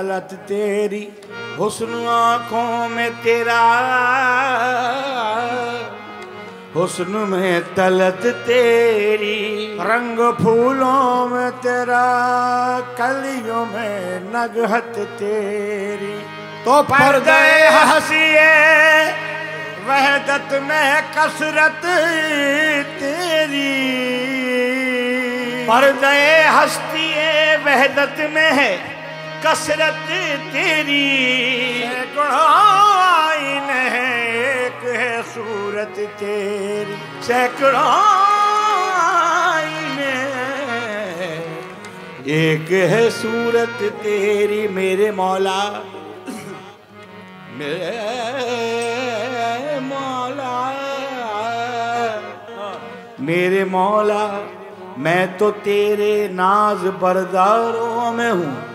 तलत तेरी हुस्न आँखों में तेरा। हुस्न में तलत तेरी, रंग फूलों में तेरा, कलियों में नगहत तेरी। तो पर्दे हंसिए, वहदत में कसरत तेरी। पर्दे हस्ती वहदत में है कसरत तेरी। है, एक है सूरत तेरी। सैकड़ों एक है सूरत तेरी। मेरे मौला मेरे मौला मेरे मौला, मैं तो तेरे नाज बरदारों में हूँ।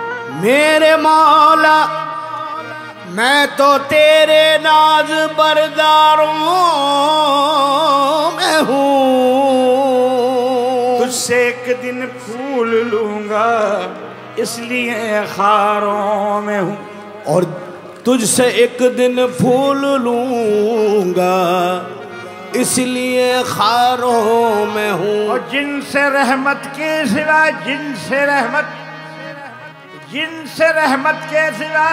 मेरे मौला मैं तो तेरे नाज बरदारों में हूँ। तुझसे एक दिन फूल लूँगा इसलिए खारों में हूँ। और तुझसे एक दिन फूल लूँगा इसलिए खारों में हूँ। और जिनसे रहमत के सिवा जिनसे रहमत जिनसे रहमत के सिवा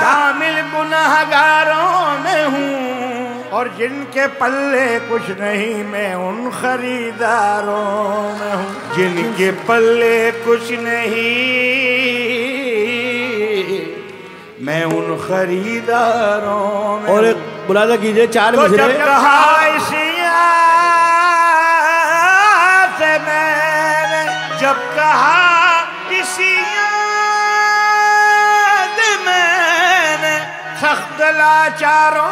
शामिल गुनाहगारों में हूँ। और जिनके पल्ले कुछ नहीं मैं उन खरीदारों में हूँ। जिनके पल्ले कुछ नहीं मैं उन खरीदारों में और एक बुलादा कीजिए चार तो जब कहा से मैंने जब कहा लाचारों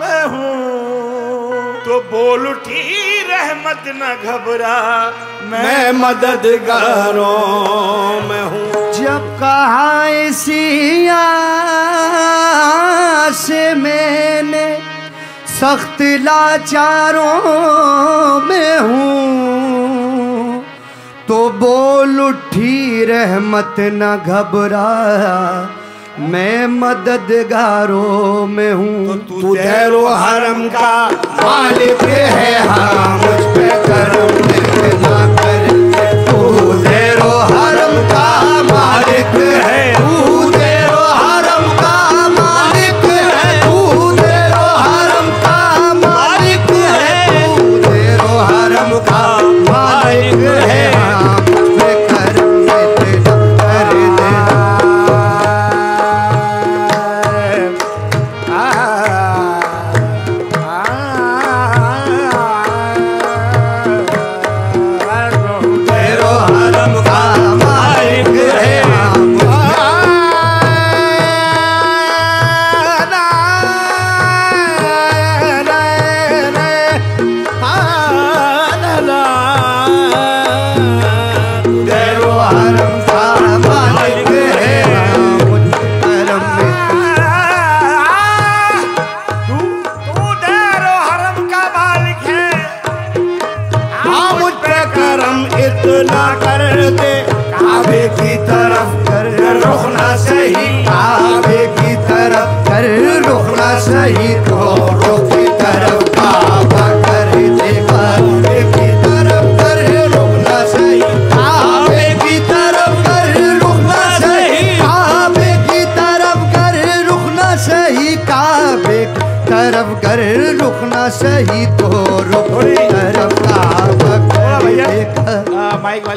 में हूँ। तो बोल उठी रहमत न घबरा। मैं मददगारों में हूँ। जब कहा सिया से मैंने सख्त लाचारों में हूँ। तो बोल उठी रहमत न घबरा। मैं मददगारों में हूँ। तू तेरो हरम का मालिक है। हाँ मुझ पे करम ना कर। तू तेरो हरम का मालिक है। तू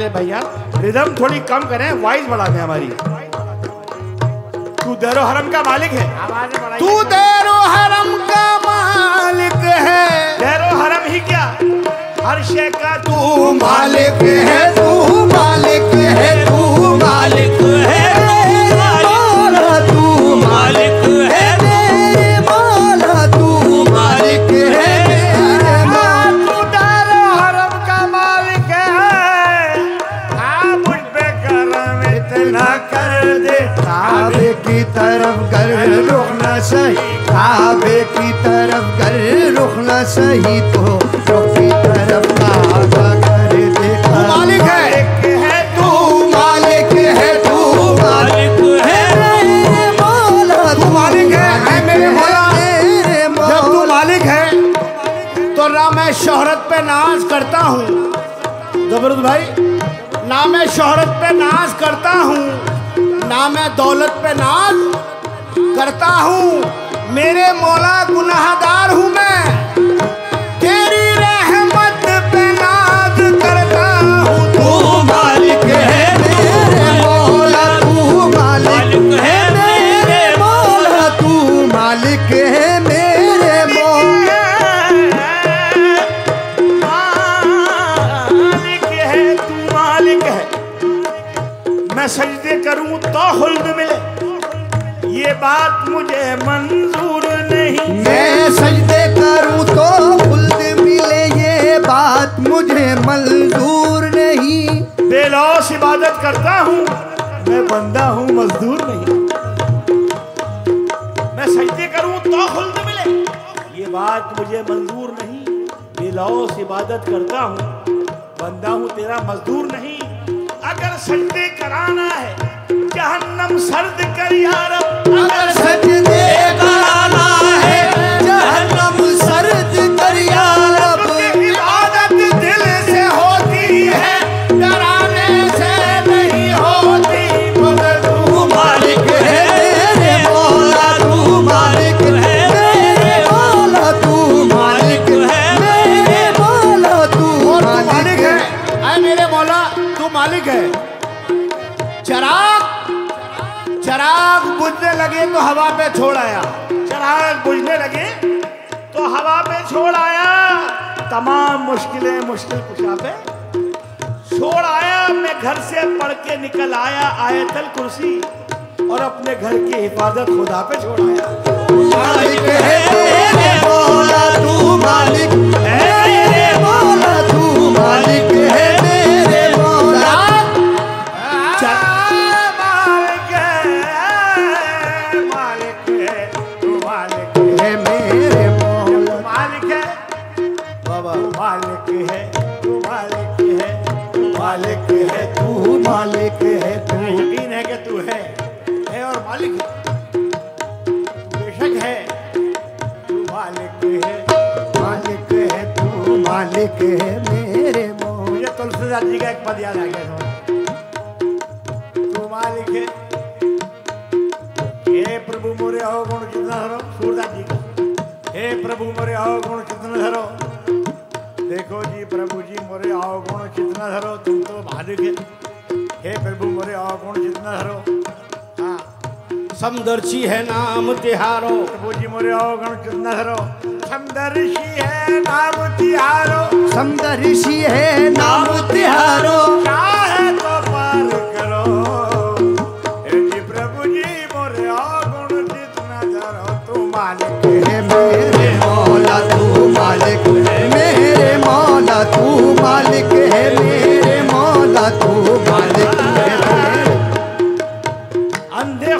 वाले भैया रिदम थोड़ी कम करें वॉइस बढ़ा दें हमारी। तू देरो हरम का मालिक है। तू देरो हरम का मालिक है। देरो हरम ही क्या? हर शे का तू तू मालिक है तू मालिक है तू मालिक है। की तरफ़ कर रुख न सही तो रुख की तरफ़ काबा कर देखा मालिक है। है तू मालिक है तू मालिक है। मेरे मौला तू मालिक है, है मेरे मौला। जब तू मालिक है तो ना मैं शोहरत पे नाज करता हूँ। ज़बरदस्त भाई ना मैं शोहरत पे नाज करता हूँ ना मैं दौलत पे नाज करता हूँ। मेरे मौला गुनाहगार हूँ मैं।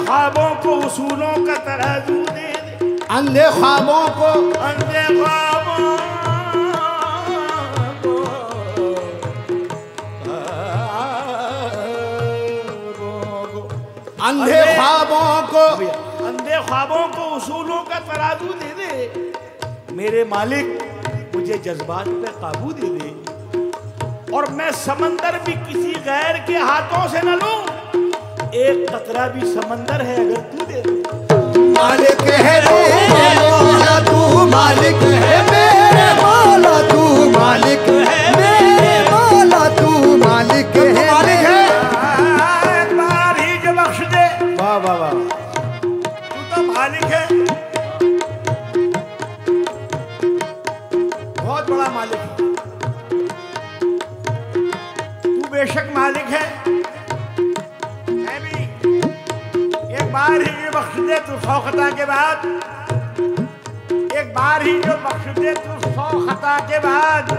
ख्वाबों को उसूलों का तराजू दे दे अंधे ख्वाबों को अंधे ख्वाबों अंधे ख्वाबों को अंधे ख्वाबों को उसूलों का तराजू दे दे मेरे मालिक मुझे जज्बात पे काबू दे दे। और मैं समंदर भी किसी गैर के हाथों से न लूँ। एक कतरा भी समंदर है अगर तू दे मालिक है तू, मालिक है मेरे तू, मालिक है बख्शते तू सौ खता के बाद एक बार ही जो बख्शते तू सौ खता के बाद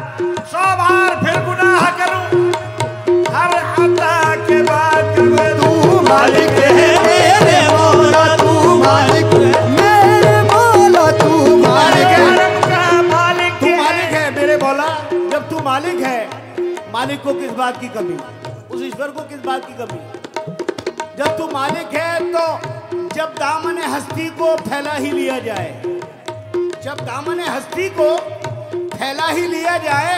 सौ बार फिर गुनाह करूँ हर खता के बाद तू मालिक मालिक है। मेरे जब तू मालिक है मालिक को किस बात की कमी? उस ईश्वर को किस बात की कमी? जब तू मालिक है तो जब दामन हस्ती को फैला ही लिया जाए जब दामन हस्ती को फैला ही लिया जाए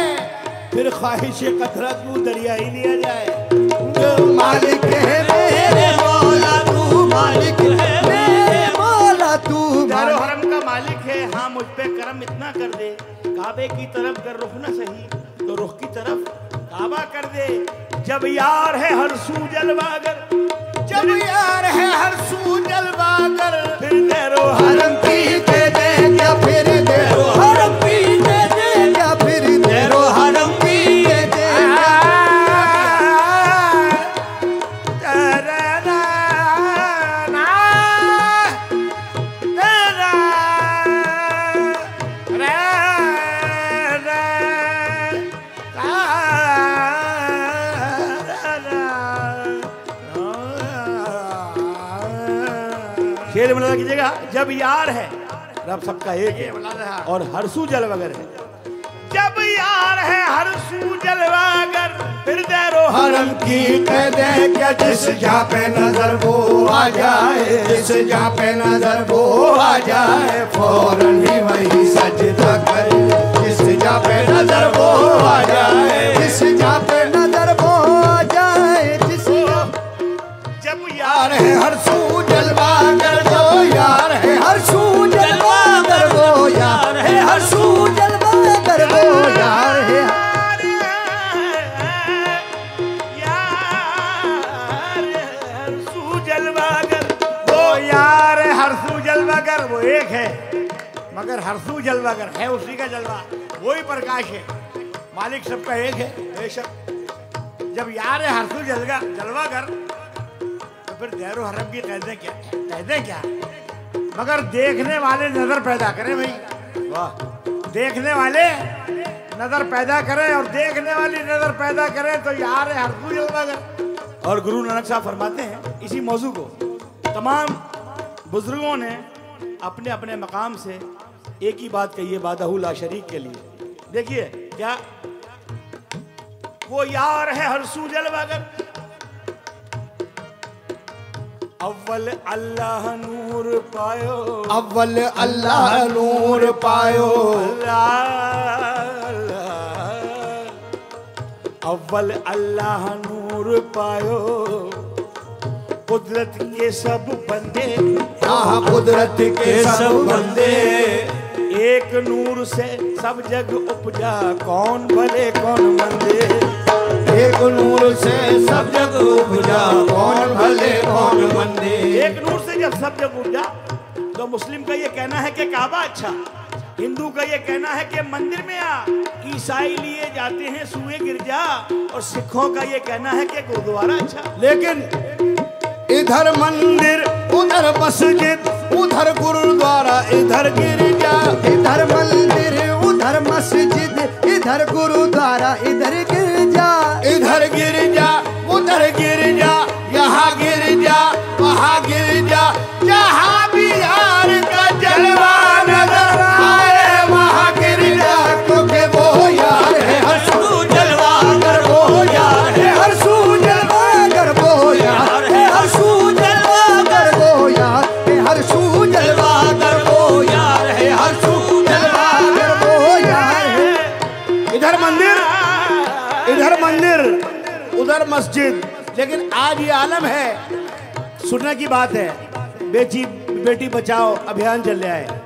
फिर ख्वाहिश कतरा तू दरिया ही लिया जाए। मालिक है मेरे मौला तू मालिक है मेरे मौला तू हरम का मालिक है हाँ मुझ पे करम इतना कर दे काबे की तरफ़ कर रुख ना सही तो रुख की तरफ़ काबा कर दे। जब यार है हर सू जलवागर जब यार है हर सू जलवागर फिर दे हर हरम की दे दे या फिर दे हरम जब यार है, रब सबका एक है, और हरसू जल वगैरह है। जब यार है हरसू जलवागर फिर देरो हरम की कह दे क्या जिस जहाँ पे नज़र वो आ जाए, जिस जहाँ पे नज़र वो आ जाए, फ़ौरन ही वही सजदा करे। जिस जहाँ पे नज़र वो आ जाए, जिस जहाँ पे नज़र वो आ जाए यार है हर सू जलवा कर दो यार है हर सू जलवा कर दो यार है हर सू जलवा कर दो यार है यार हरसू जलवागर वो एक है। मगर हरसू जलवागर है, उसी का जलवा। वही प्रकाश है। मालिक सबका एक है, बेशक। जब यार है हरसू जलगा जलवागर तो फिर देरो हरम की कहते क्या? कहते क्या? मगर देखने वाले नज़र पैदा करें भाई। वाह। देखने वाले नज़र पैदा करें और देखने वाली नज़र पैदा करें तो यार है हरसू जलवागर और गुरु नानक साहब फरमाते हैं, इसी मौजू को, तमाम बुज़ुर्गों ने अपने अपने मकाम से एक ही बात कही है बादहुल्ला शरीक के लिए। देखिए, क्या? वो यार है हर सूजल वगर अव्वल अल्लाह नूर पायो। अव्वल अल्लाह नूर पायो। अव्वल अल्लाह नूर पायो। कुदरत के सब बंदे। यहाँ कुदरत के सब बंदे। एक नूर से सब जग उपजा। कौन भले कौन मंदे। एक नूर से सब जग उपजा। कौन भले कौन मंदे। एक नूर से जब सब जग उपजा तो मुस्लिम का ये कहना है कि काबा अच्छा हिंदू का ये कहना है कि मंदिर में आ। ईसाई लिए जाते हैं सुए गिरजा और सिखों का ये कहना है कि गुरुद्वारा अच्छा। लेकिन इधर मंदिर उधर मस्जिद उधर गुरुद्वारा इधर गिरजा इधर मंदिर उधर मस्जिद। इधर गुरुद्वारा इधर गिर जा। इधर गिर जा, उधर गिर जा, यहाँ गिर जा, वहाँ गिरजा जहाँ मस्जिद। लेकिन आज ये आलम है। सुनने की बात है। बेटी बेटी बचाओ, अभियान चल रहा है।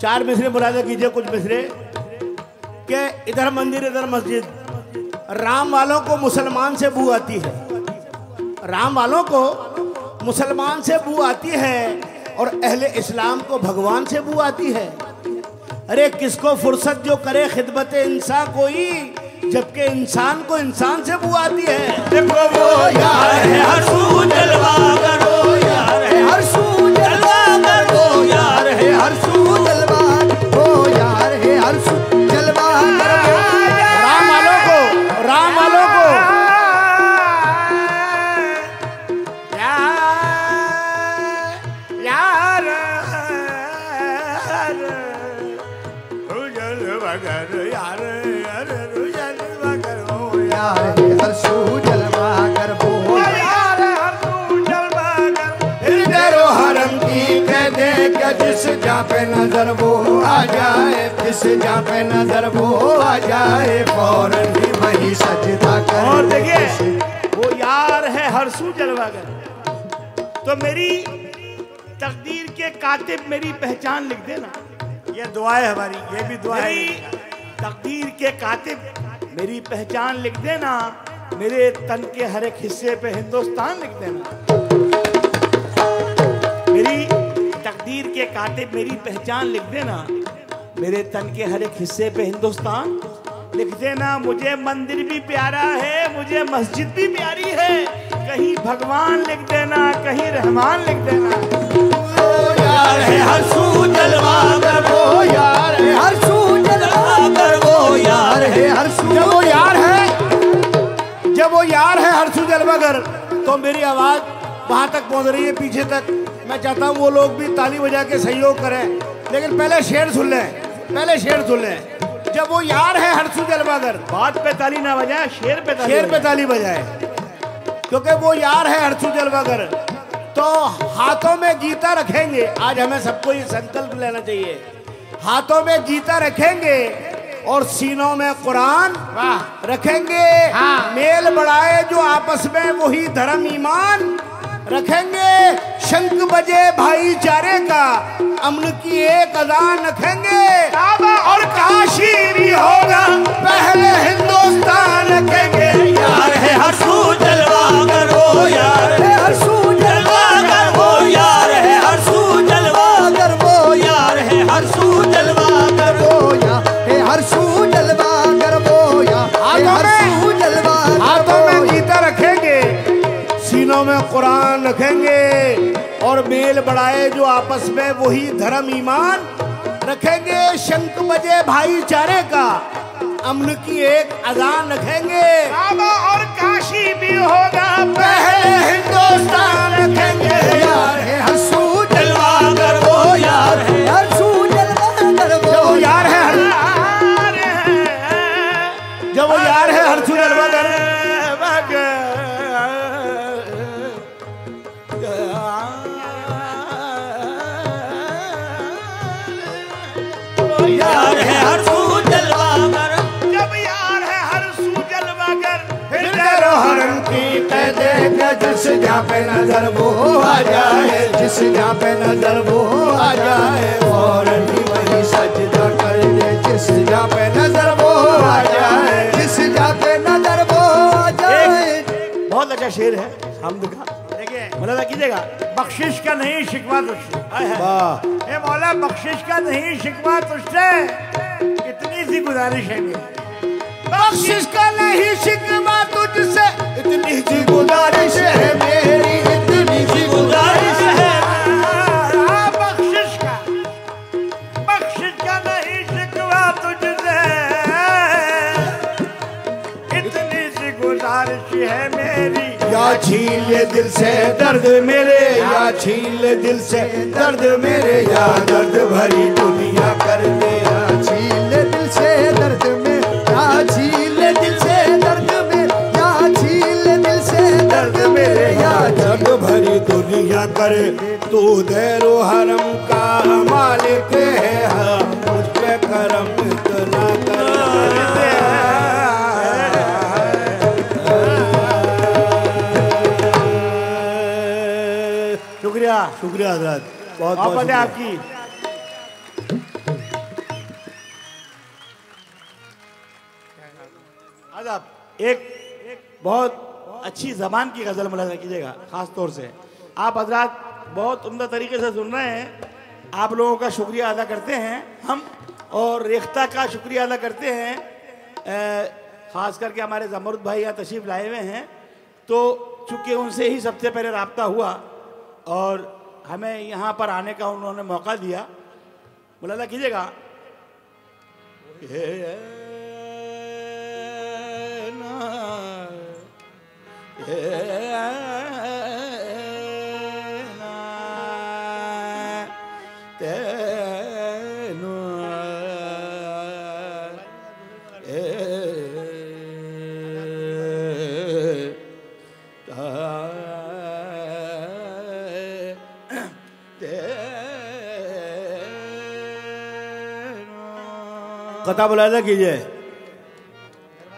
चार मिसरे मुरादा कीजिए, कुछ मिसरे। के इधर मंदिर, इधर मस्जिद। राम वालों को मुसलमान से बू आती है। राम वालों को मुसलमान से बू आती है और अहले इस्लाम को भगवान से बू आती है। अरे, किसको फुर्सत जो करे खिदमत इंसान कोई? जबकि इंसान को इंसान से बू आती है। देखो वो यार है हर सू जलवा करो यार है। हर सू जलवा कर यार है हर सू जलवा वो यार है हर सू जलवा कर। राम वालों को राम वालों को। यार यार यार। यार। पे नज़र वो आ जाए जिस जा पे नज़र वो आ जाए फ़ौरन ही वही सजदा कर। और देखिए वो यार है हरसू जलवागर तो मेरी तकदीर के कातिब मेरी पहचान लिख देना। ये दुआ है हमारी ये भी दुआ है। तकदीर के कातिब मेरी पहचान लिख देना। मेरे तन के हर एक हिस्से पे हिंदुस्तान लिख देना। मेरी तकदीर के कातिब मेरी पहचान लिख देना। मेरे तन के हर एक हिस्से पे हिंदुस्तान लिख देना। मुझे मंदिर भी प्यारा है, मुझे मस्जिद भी प्यारी है। कहीं भगवान लिख देना, कहीं रहमान लिख देना। कर यार है हर सू जलवा यार हर सू जब वो यार है जब वो यार है हरसू जलवागर तो मेरी आवाज़ वहाँ तक पहुँच रही है पीछे तक। मैं चाहता हूँ वो लोग भी ताली बजा के सहयोग करें। लेकिन पहले शेर सुन लें पहले शेर सुन लें। जब वो यार है हरसू जलवागर बात पे ताली ना बजाए शेर पे ताली शेर पे ताली बजाए। क्योंकि वो यार है हरसू जलवागर तो हाथों में गीता रखेंगे। आज हमें सबको ये संकल्प लेना चाहिए। हाथों में गीता रखेंगे और सीनों में कुरान रखेंगे। हाँ। मेल बढ़ाए जो आपस में वही धर्म ईमान रखेंगे। शंख बजे भाईचारे का अमन की एक अजान रखेंगे। और काशी भी होगा पहले हिंदुस्तान रखेंगे। यार है हर सू जलवा करो यार। है हर सू रखेंगे और मेल बढ़ाए जो आपस में वही धर्म ईमान रखेंगे। शंख बजे भाईचारे का अमन की एक अजान रखेंगे। और काशी भी होगा पहले हिंदुस्तान रखेंगे। यार है हर सू जलवा कर वो यार है। हर सू जलवा कर वो यार है हर जब वो यार है हर सुनर बदर हरम की कह दे के जिस जहाँ पे नज़र वो आ जाए जिस जहाँ पे नज़र वो आ जाए फ़ौरन ही वही सजदा कर दे जिस जहाँ पे नज़र वो आ जाए जिस जा पे नज़र वो आ जाए। बहुत अच्छा शेर है हम दिखा। कीजिएगा। बख्शिश का नहीं शिकवा तुझसे हाय। मौला बख्शिश का नहीं शिकवा तुझसे इतनी सी गुजारिश है मेरी। बख्शिश का नहीं शिकवा तुझसे। इतनी सी गुजारिश है मेरी, इतनी सी गुजारिश है। बख्शिश का बख्शिश का नहीं शिकवा तुझसे। इतनी सी गुजारिश है मेरी। या छीन ले दिल से दर्द मेरे, या छीन ले दिल से दर्द मेरे, या दर्द भरी दुनिया कर दे। दुनिया कर तू देरो हरम का मालिक है हाँ, मुझ पे करम इतना कर शुक्रिया। शुक्रिया हज़रत बहुत बहुत। आपकी। आदाब एक बहुत अच्छी जबान की गज़ल मुलाजा कीजिएगा खास तौर से। आप हजरात बहुत उम्दा तरीके से सुन रहे हैं। आप लोगों का शुक्रिया अदा करते हैं हम, और रेख्ता का शुक्रिया अदा करते हैं। खास करके हमारे जमरुद भाई यहाँ तशरीफ़ लाए हुए हैं। तो चूँकि उनसे ही सबसे पहले रबता हुआ, और हमें यहाँ पर आने का उन्होंने मौका दिया। मुलाजा कीजिएगा। कथा बुलादा कीजिए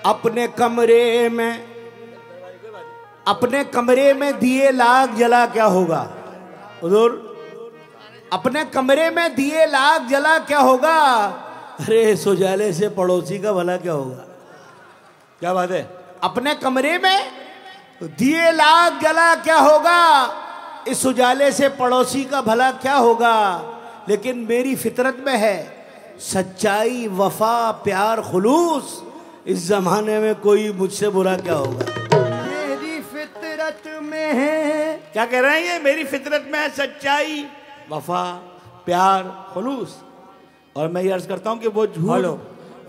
अपने कमरे में, अपने कमरे में दिए लाग जला क्या होगा? हुजूर, अपने कमरे में दिए लाग जला क्या होगा? अरे, सुजाले से पड़ोसी का भला क्या होगा? क्या बात है? अपने कमरे में दिए लाग जला क्या होगा? इस उजाले से पड़ोसी का भला क्या होगा? लेकिन मेरी फितरत में है सच्चाई वफा प्यार खुलूस इस जमाने में कोई मुझसे बुरा क्या होगा? मेरी फितरत में है। क्या कह रहे हैं ये? मेरी फितरत में है सच्चाई वफा प्यार खुलूस। और मैं ये अर्ज़ करता हूँ कि वो झूठ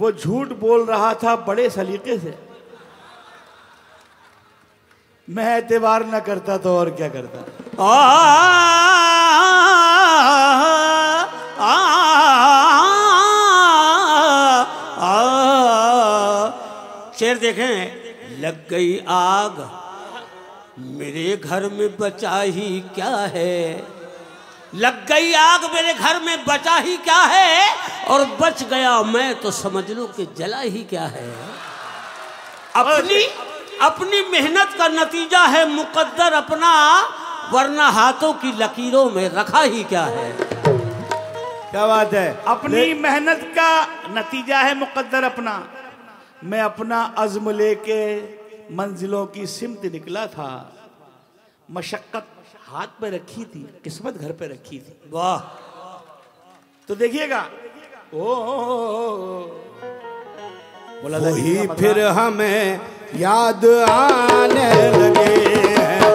वो झूठ बोल रहा था बड़े सलीके से। मैं एतबार न करता तो और क्या करता? आ, आ, शेर देखें लग गई आग। मेरे घर में बचा ही क्या है? लग गई आग मेरे घर में बचा ही क्या है? और बच गया मैं तो समझ लो कि जला ही क्या है। अपनी अपनी मेहनत का नतीजा है मुकद्दर अपना वरना हाथों की लकीरों में रखा ही क्या है? क्या बात है? अपनी मेहनत का नतीजा है मुकद्दर अपना। मैं अपना अज़म लेके मंजिलों की सिमत निकला था। मशक्कत हाथ पे रखी थी किस्मत घर पे रखी थी। वाह। तो देखिएगा। ओ, ओ, ओ, ओ। बोला वही फिर हमें याद आने लगे हैं।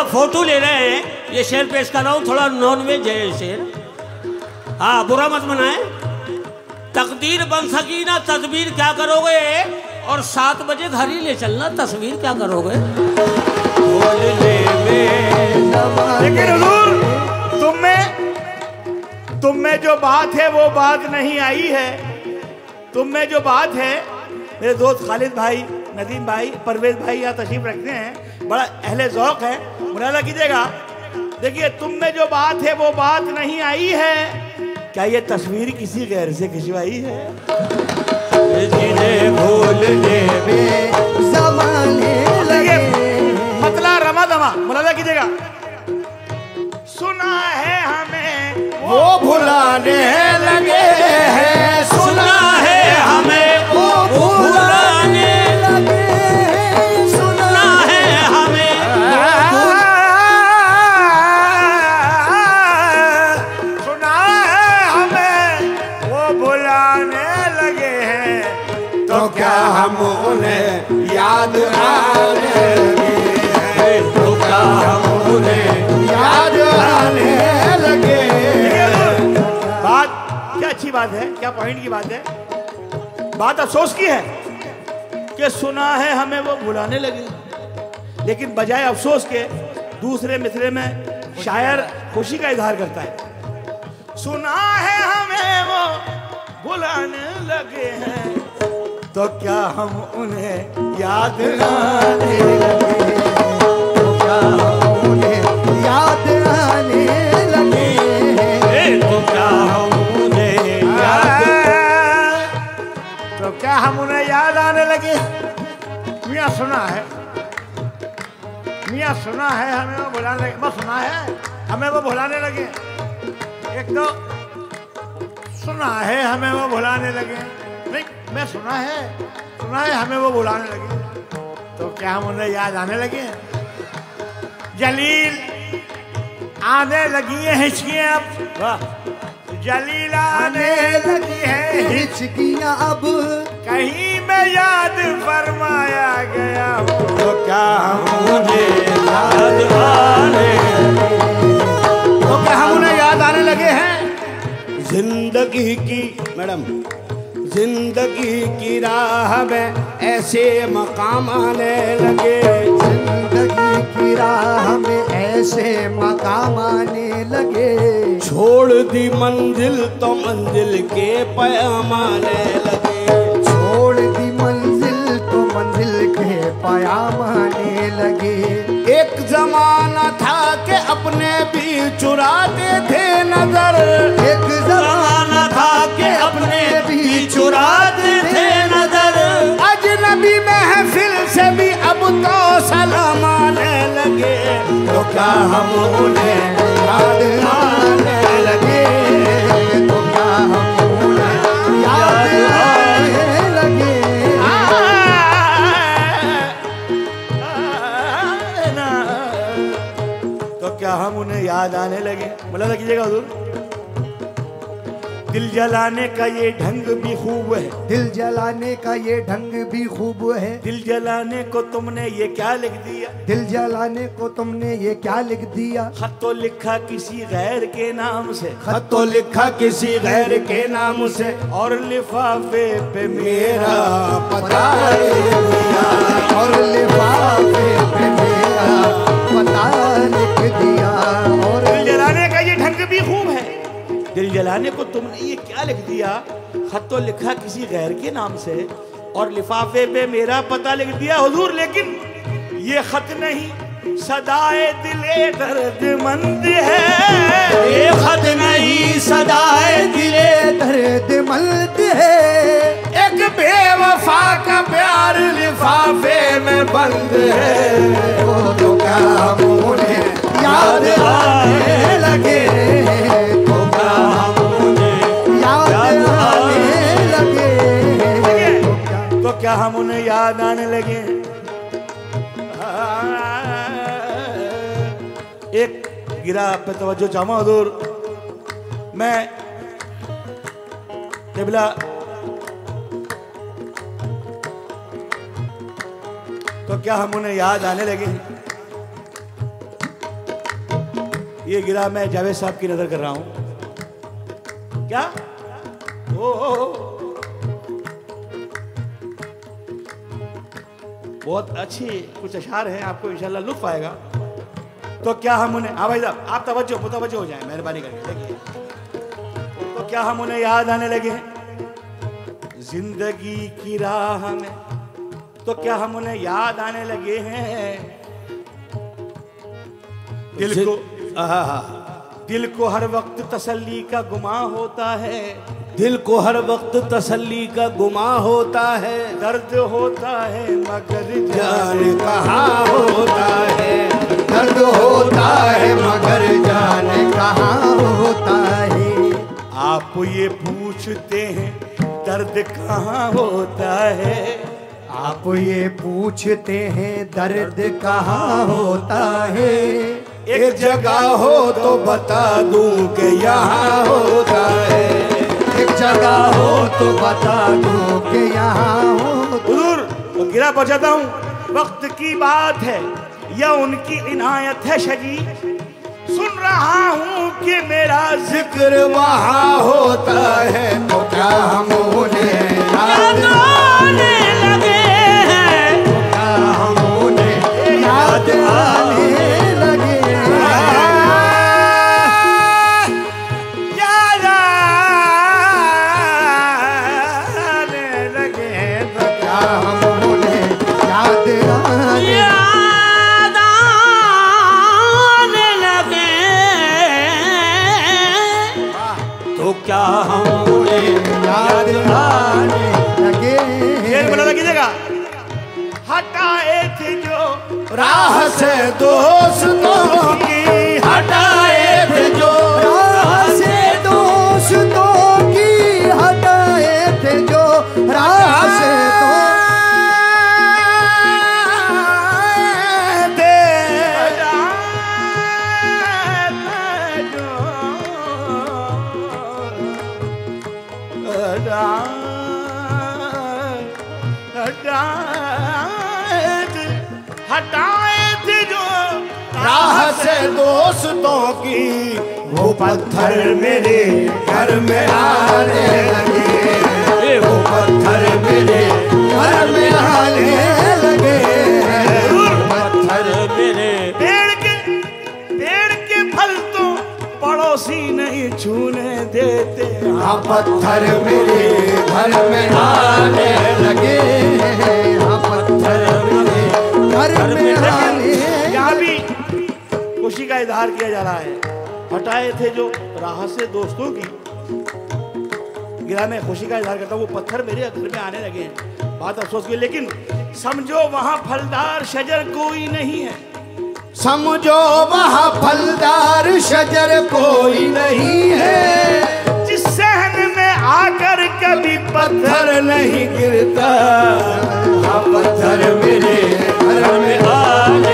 थोड़ा फ़ोटो ले रहे हैं? ये शेर पेश कर रहा हूँ थोड़ा नॉन वेज है ये शेर हाँ बुरा मत मनाए। तकदीर बन सकी ना तस्वीर क्या करोगे? और सात बजे घर ही ले चलना तस्वीर क्या करोगे? लेकिन हुजूर तुम में तुम में जो बात है वो बात नहीं आई है। तुम में जो बात है मेरे दोस्त खालिद भाई नदीम भाई परवेज भाई यहाँ तशरीफ़ रखते हैं बड़ा अहले जौक है। मुनाजा कीजिएगा। देखिए तुम में जो बात है वो बात नहीं आई है। क्या ये तस्वीर किसी गैर से खिंचवाई है? मतला रमा दमा। मुनाजा कीजिएगा। सुना है हमें वो भुलाने लगे। बात है, क्या पॉइंट की बात है? बात अफसोस की है कि सुना है हमें वो भुलाने लगे। लेकिन बजाय अफसोस के, दूसरे मिसरे में शायर खुशी का इजहार करता है। सुना है हमें वो भुलाने लगे हैं। तो क्या हम उन्हें याद आने लगे तो क्या हम उन्हें याद आने लगे तो क्या हम हम उन्हें याद आने लगे। मियाँ सुना है। मियाँ सुना है, हमें वो भुलाने लगे। बस सुना है? हमें वो भुलाने लगे। एक तो सुना है, हमें वो भुलाने लगे। नहीं, मैं सुना है। सुना है, हमें वो भुलाने लगे। तो क्या हम उन्हें याद आने लगे? जलील आने लगी है हिचकियाँ अब। वाह। जलील आने लगी है। हिचकियाँ अब। कहीं में याद फरमाया गया हो। तो क्या हम उन्हें याद आने? तो क्या हम उन्हें याद आने लगे हैं? ज़िंदगी की मैडम ज़िंदगी की राह में ऐसे मकाम आने लगे। की राह में ऐसे मकाम आने लगे। छोड़ दी मंजिल तो मंजिल के पैमाने लगे। छोड़ दी मंजिल तो मंजिल के पयाम आने लगे। एक जमाना था कि अपने भी चुराते थे नज़र। एक जमाना था कि अपने भी चुराते थे नज़र। अजनबी महफिल से भी अब तो सलाम लगे तो क्या हम उन्हें याद आने लगे तो क्या हम याद आने लगे। तो क्या हम उन्हें याद आने लगे? था कीजिएगा हजूर। दिल जलाने का ये ढंग भी खूब है। दिल जलाने का ये ढंग भी खूब है। दिल जलाने को तुमने ये क्या लिख दिया? दिल जलाने को तुमने ये क्या लिख दिया? खत तो लिखा किसी गैर के नाम से। खत तो लिखा किसी गैर के नाम से। और लिफाफे पे मेरा पता और लिफाफे पे मेरा पता लिख दिया। दिल जलाने को तुमने ये क्या लिख दिया? खत तो लिखा किसी गैर के नाम से। और लिफाफे पे मेरा पता लिख दिया हुजूर, लेकिन ये खत नहीं। सदाए दिले दर्दमंद है। ये खत नहीं, सदाए दिले दर्द मल्द है। एक बेवफा का प्यार लिफाफे में बंद है। वो तो क्या हम याद आने लगे क्या तो हम उन्हें याद आने लगे। एक गिरा पे तवज्जो चाहूँ हजूर। मैं केबला तो क्या हम उन्हें याद आने लगे? ये गिरा मैं जावेद साहब की नज़र कर रहा हूँ। क्या? ओ, ओ, ओ। बहुत अच्छी कुछ अशार हैं आपको इंशाल्लाह लुत्फ आएगा। तो क्या हम उन्हें हाँ भाई साहब आप तवज्जो मुतवज्जो हो जाए मेहरबानी करके देखिए। तो क्या हम उन्हें याद आने लगे हैं? ज़िंदगी की राह में तो क्या हम उन्हें याद आने लगे हैं? दिल को दिल को हर वक्त तसल्ली का गुमा होता है। दिल को हर वक्त तसल्ली का गुमा होता है। दर्द होता है मगर जान। कहाँ होता है। दर्द होता है मगर जान कहाँ होता है। आप ये पूछते हैं दर्द कहाँ होता है? आप ये पूछते हैं दर्द कहाँ होता है? एक जगह हो तो बता दूँ कि यहाँ होता है एक जगह हो तो बता दो कि यहाँ हो हुजूर तो गिरा पहुंचाता हूँ। वक्त की बात है या उनकी इनायत है शजी? सुन रहा हूँ कि मेरा ज़िक्र ज़िक्र वहाँ होता है तो क्या हम उन्हें क्या हम उन्हें याद आने लगे? शेर बोला कीजिएगा। हटाए थे जो राह से दोस्तों की हटाए थे जो दोस्तों की वो पत्थर मेरे घर में आने लगे। वो पत्थर मेरे घर में आने लगे। पत्थर मेरे पेड़ के पेड़ के फल तो पड़ोसी नहीं छूने देते। हाँ पत्थर मेरे घर में आने लगे। हाँ पत्थर मेरे घर में आने खुशी का इजहार किया जा रहा है। हटाए थे जो राह से दोस्तों की गिरा मैं खुशी का इजहार करता हूँ वो पत्थर मेरे घर में आने लगे हैं बात अफसोस की लेकिन समझो वहाँ फलदार शजर कोई नहीं है। समझो वहाँ फलदार शजर कोई नहीं है। जिस सहन में आकर कभी पत्थर नहीं गिरता हाँ पत्थर मेरे घर में आने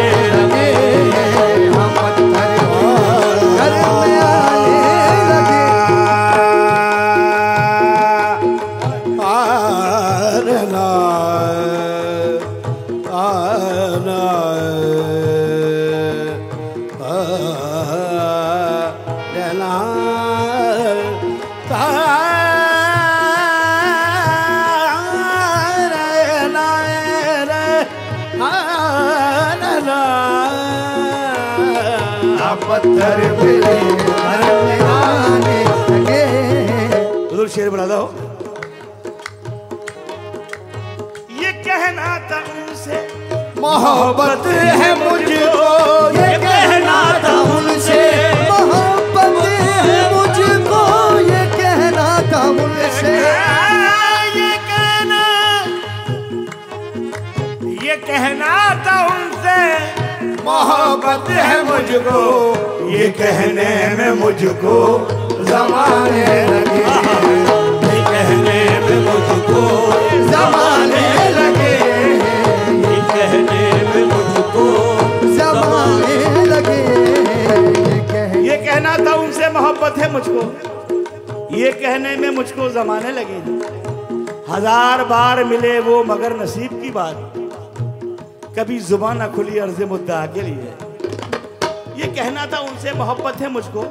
मोहब्बत है मुझको ये कहना था उनसे। मोहब्बत है मुझको ये कहना था उनसे। ये कहना ये कहना था उनसे। मोहब्बत है मुझको ये कहने में मुझको जमाने लगे। ये कहने में मुझको जमाने मुझको। ये कहने में मुझको जमाने लगे हज़ार बार मिले वो मगर नसीब की बात। कभी ज़ुबान ना खुली अर्ज़ मुद्दा के लिए। ये कहना था उनसे मोहब्बत है मुझको।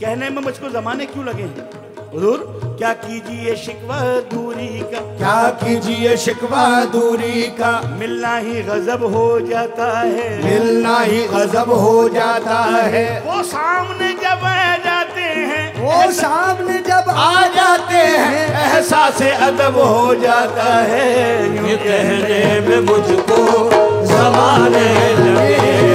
कहने में मुझको जमाने क्यों लगे हैं? हुजूर क्या कीजिए शिकवा दूरी का? क्या कीजिए शिकवा दूरी का? मिलना ही गजब हो जाता है। मिलना ही गजब हो जाता है। वो सामने जब आ जाते हैं वो सामने जब आ जाते हैं एहसास अदब हो जाता है। ये कहने में मुझको जमाने लगे।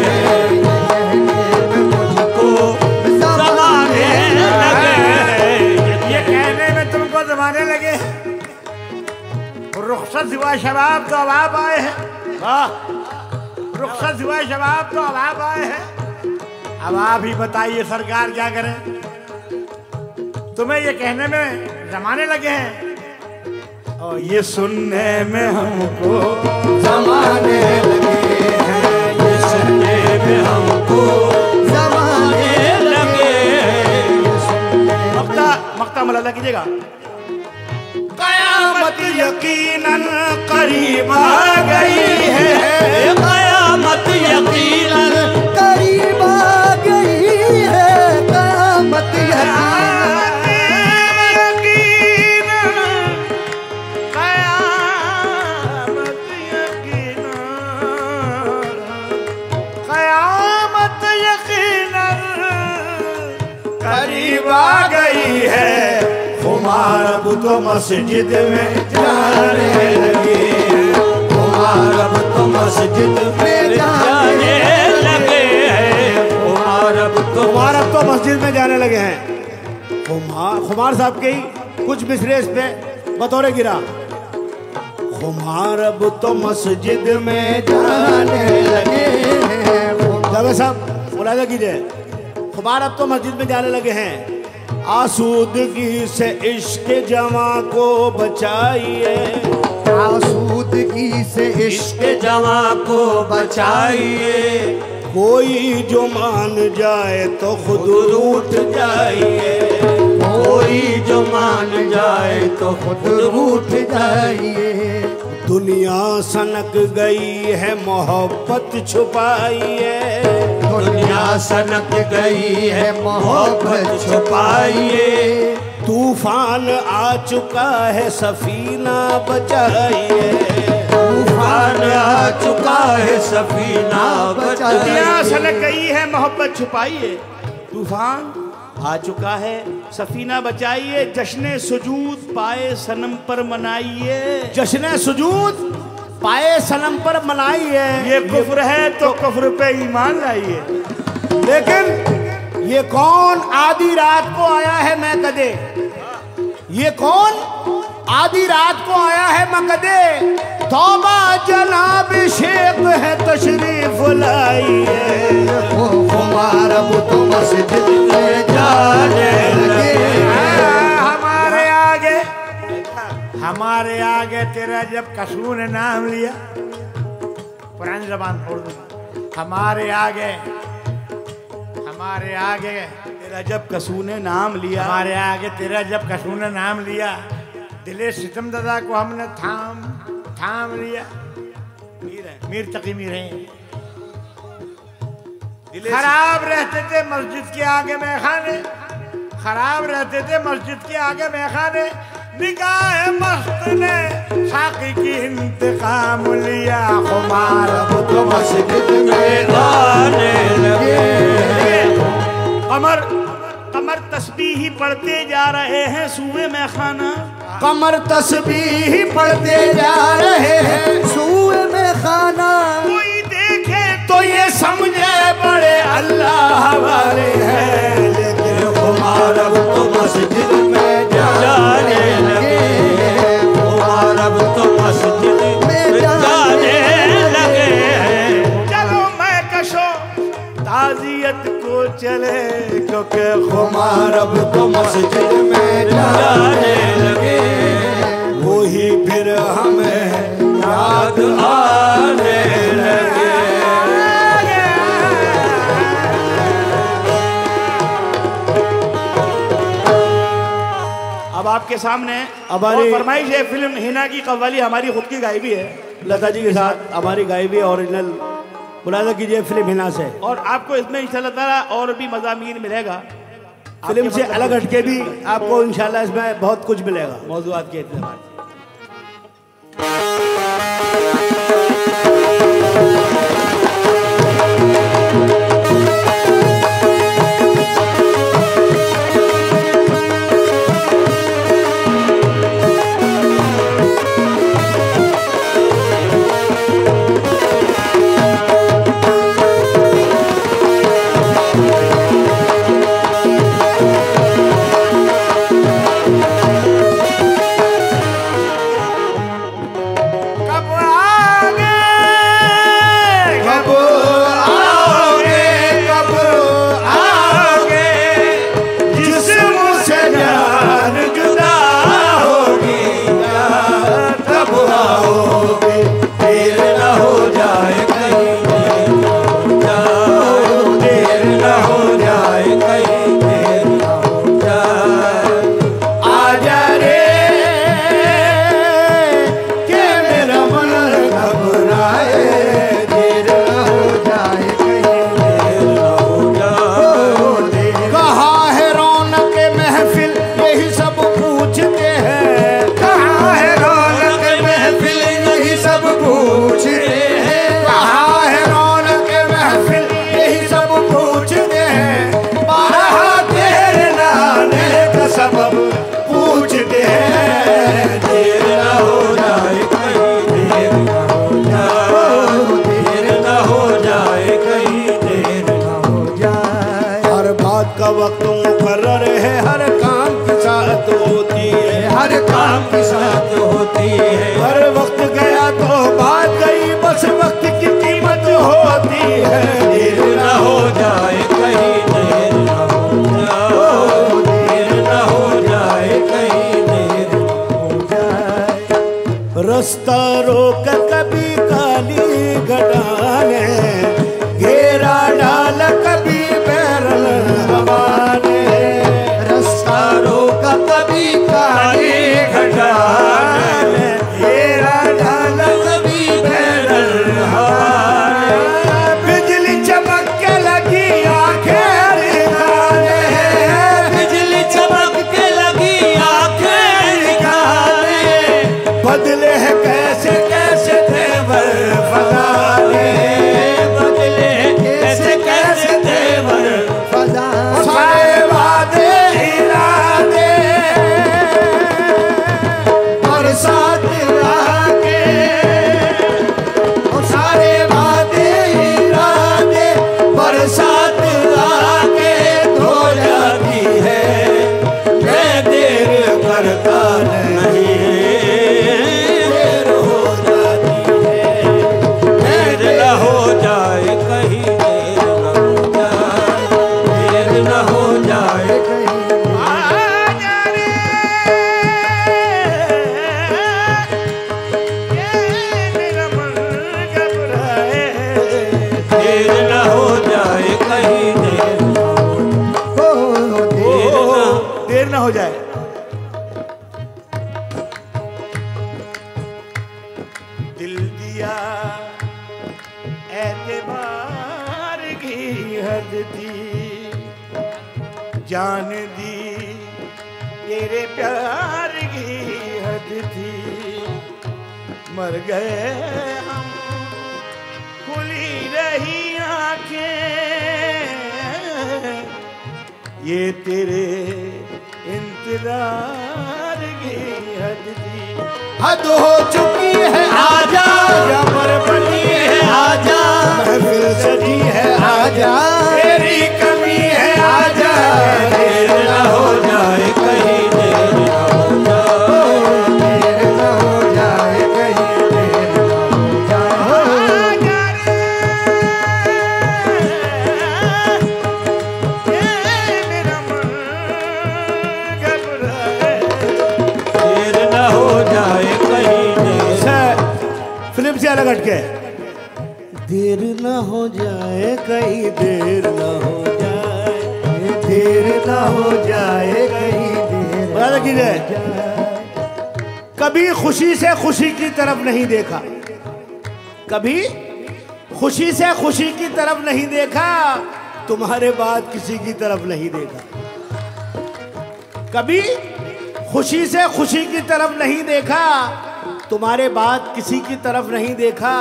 रुखसत सिवा शबाब तो अभाव आए हैं। रुखसत सिवा शबाब तो अब अभाव आए हैं। अब आप ही बताइए सरकार क्या करे। तुम्हें ये कहने में जमाने लगे हैं। और ये सुनने में हमको जमाने लगे हैं। ये सुनने में हमको जमाने लगे मक्ता मक्ता मलाला कीजिएगा। यकीनन करीब आ गई है। कयामत यकीनन अब तो मस्जिद में जाने लगे। कुमार अब तो मस्जिद में जाने लगे हैं। कुमार अब तो खुमार अब तो मस्जिद में जाने लगे हैं। खुमार खुमार साहब के ही कुछ मिसरे इस पे बतौरे गिरा। खुमार अब तो मस्जिद में जाने लगे हैं। जावेद साहब मुलाजा कीजिए। खुमार अब तो मस्जिद में जाने लगे हैं। आसूदगी से इश्क जमा को बचाइए। आसूदगी से इश्क जवा को बचाइए। कोई जो मान जाए तो खुद रूठ जाइए। कोई जो मान जाए तो खुद रूठ जाइए। दुनिया सनक गई है मोहब्बत छुपाइए। दुनिया सनक गई है मोहब्बत छुपाइए। तूफ़ान आ चुका है सफीना बचाइए। तूफ़ान आ चुका है सफीना बचाइए। दुनिया सनक गई है मोहब्बत छुपाइए। तूफ़ान आ चुका है सफीना बचाइए। जश्न सुजूद पाए सनम पर मनाइए। जश्न सुजूद पाए सनम पर मनाइए ये कुफ्र है तो कुफ्र पे ईमान लाइए। लेकिन ये कौन आधी रात को आया है मैं कदे ये कौन आधी रात को आया है मैं कदे तौबा जनाब शेख है तशरीफ़ ओ कुमार अब तो मस्जिद में जाने लगे। हमारे आगे तेरा जब कसूर ने नाम लिया पुरानी जबान उर्दू हमारे आगे हमारे आगे तेरा जब कसूर ने नाम लिया। हमारे आगे तेरा जब कसूर ने नाम लिया दिले सितम दादा को हमने थाम थाम लिया। मीर है। मीर तकी मीर है। खराब रहते थे मस्जिद के आगे में खाने खराब रहते थे मस्जिद के आगे में खाने निगाह मस्त ने साकी की इंतकाम लिया खुमार अब तो मस्जिद में। लगे कमर कमर तस्बीह पढ़ते जा रहे हैं सुबह में खाना कमर तस्बीह पढ़ते जा रहे हैं सुए में खाना कोई देखे तो ये समझे बड़े अल्लाह वाले हैं लेकिन कुमार अब तो मस्जिद चले क्योंकि कुमार अब तो मस्जिद में जाने लगे। वही फिर हमें याद आने लगे। अब आपके सामने हमारी- फरमाइश है फ़िल्म हिना की कव्वाली हमारी खुद की भी है। लता जी के साथ हमारी भी ओरिजिनल मुलाजा कीजिए फ़िल्म हिना से। और आपको इसमें इंशाल्लाह और भी मजामी मिलेगा। फ़िल्म से मतलब- अलग हटके भी आपको इंशाल्लाह इसमें बहुत कुछ मिलेगा। मौजूद के एतबार है नहीं देखा। कभी खुशी से खुशी की तरफ़ नहीं देखा, तुम्हारे बाद किसी की तरफ़ नहीं देखा। कभी खुशी से खुशी की तरफ़ नहीं देखा, तुम्हारे बाद किसी की तरफ़ नहीं देखा।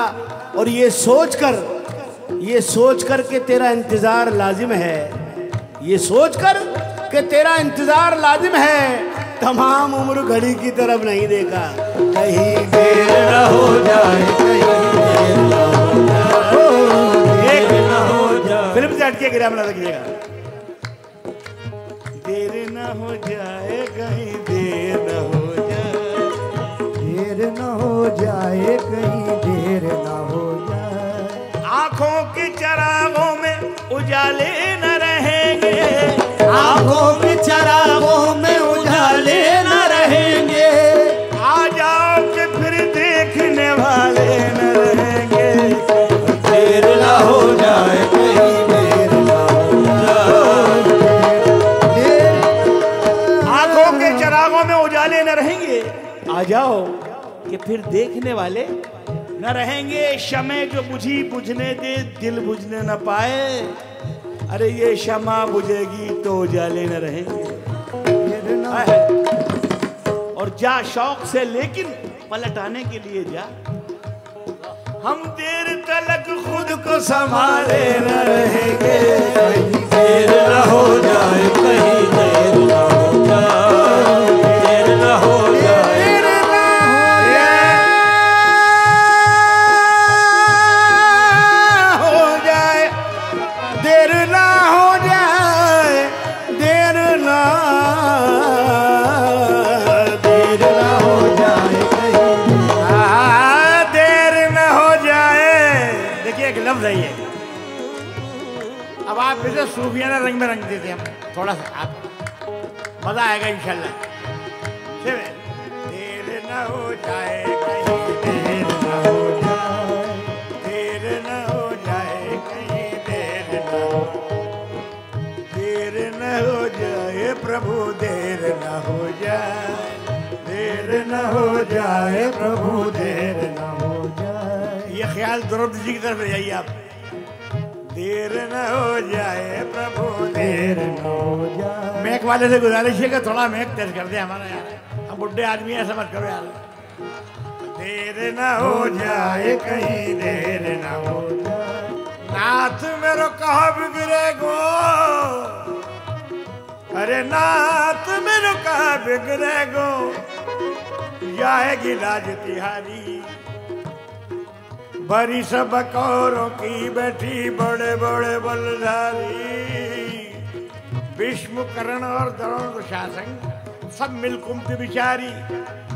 और ये सोचकर ये सोचकर के तेरा इंतज़ार लाजिम है। ये सोचकर के तेरा इंतज़ार लाजिम है, तमाम उम्र घड़ी की तरफ़ नहीं देखा। हो हो न हो मिला रखिएगा देर न हो जाए कहीं देर न हो जाए। देर न हो जाए कहीं देर न हो जाए। आँखों के चरागों में उजाले न रहेंगे। आँखों के चरागों में उजाले न जाओ कि फिर देखने वाले न रहेंगे शमे जो बुझी बुझने दे, दिल बुझने न पाए। अरे ये शमा बुझेगी तो उजाले न रहेंगे। है। और जा शौक से, लेकिन पलट आने के लिए जा। हम देर तलक खुद को संभाले न रहेंगे। देर न हो जाए, कहीं देर न हो जाए। देर न हो सूफियाना रंग में रंग देते हम थोड़ा सा आप मज़ा आएगा इंशाल्लाह। देर न हो जाए, कहीं देर न हो जाए। देर न हो जाए, कहीं देर न हो देर न हो जाए, प्रभु, देर न हो जाए। देर न हो जाए, प्रभु, देर न हो जाए। ये ख्याल द्रौपदी जी की तरफ़ ले जाइए आप। देर न हो जाए प्रभु देर न हो जाए। मैक वाले से गुजारिश है कि थोड़ा मैक तेज कर दे हमारा यार। हम बुढ़े आदमी हैं समझ करो यार। देर न हो जाए कहीं देर न हो जाए। नाथ मेरो कहा बिगड़े गो। अरे नाथ मेरो कहा बिगड़े गो। जाएगी राज तिहारी। बड़ी सब कौरों की बैठी बड़े बड़े बलधारी। भीष्म कर्ण और द्रोण दुशासन सब मिल कुमति बिचारी।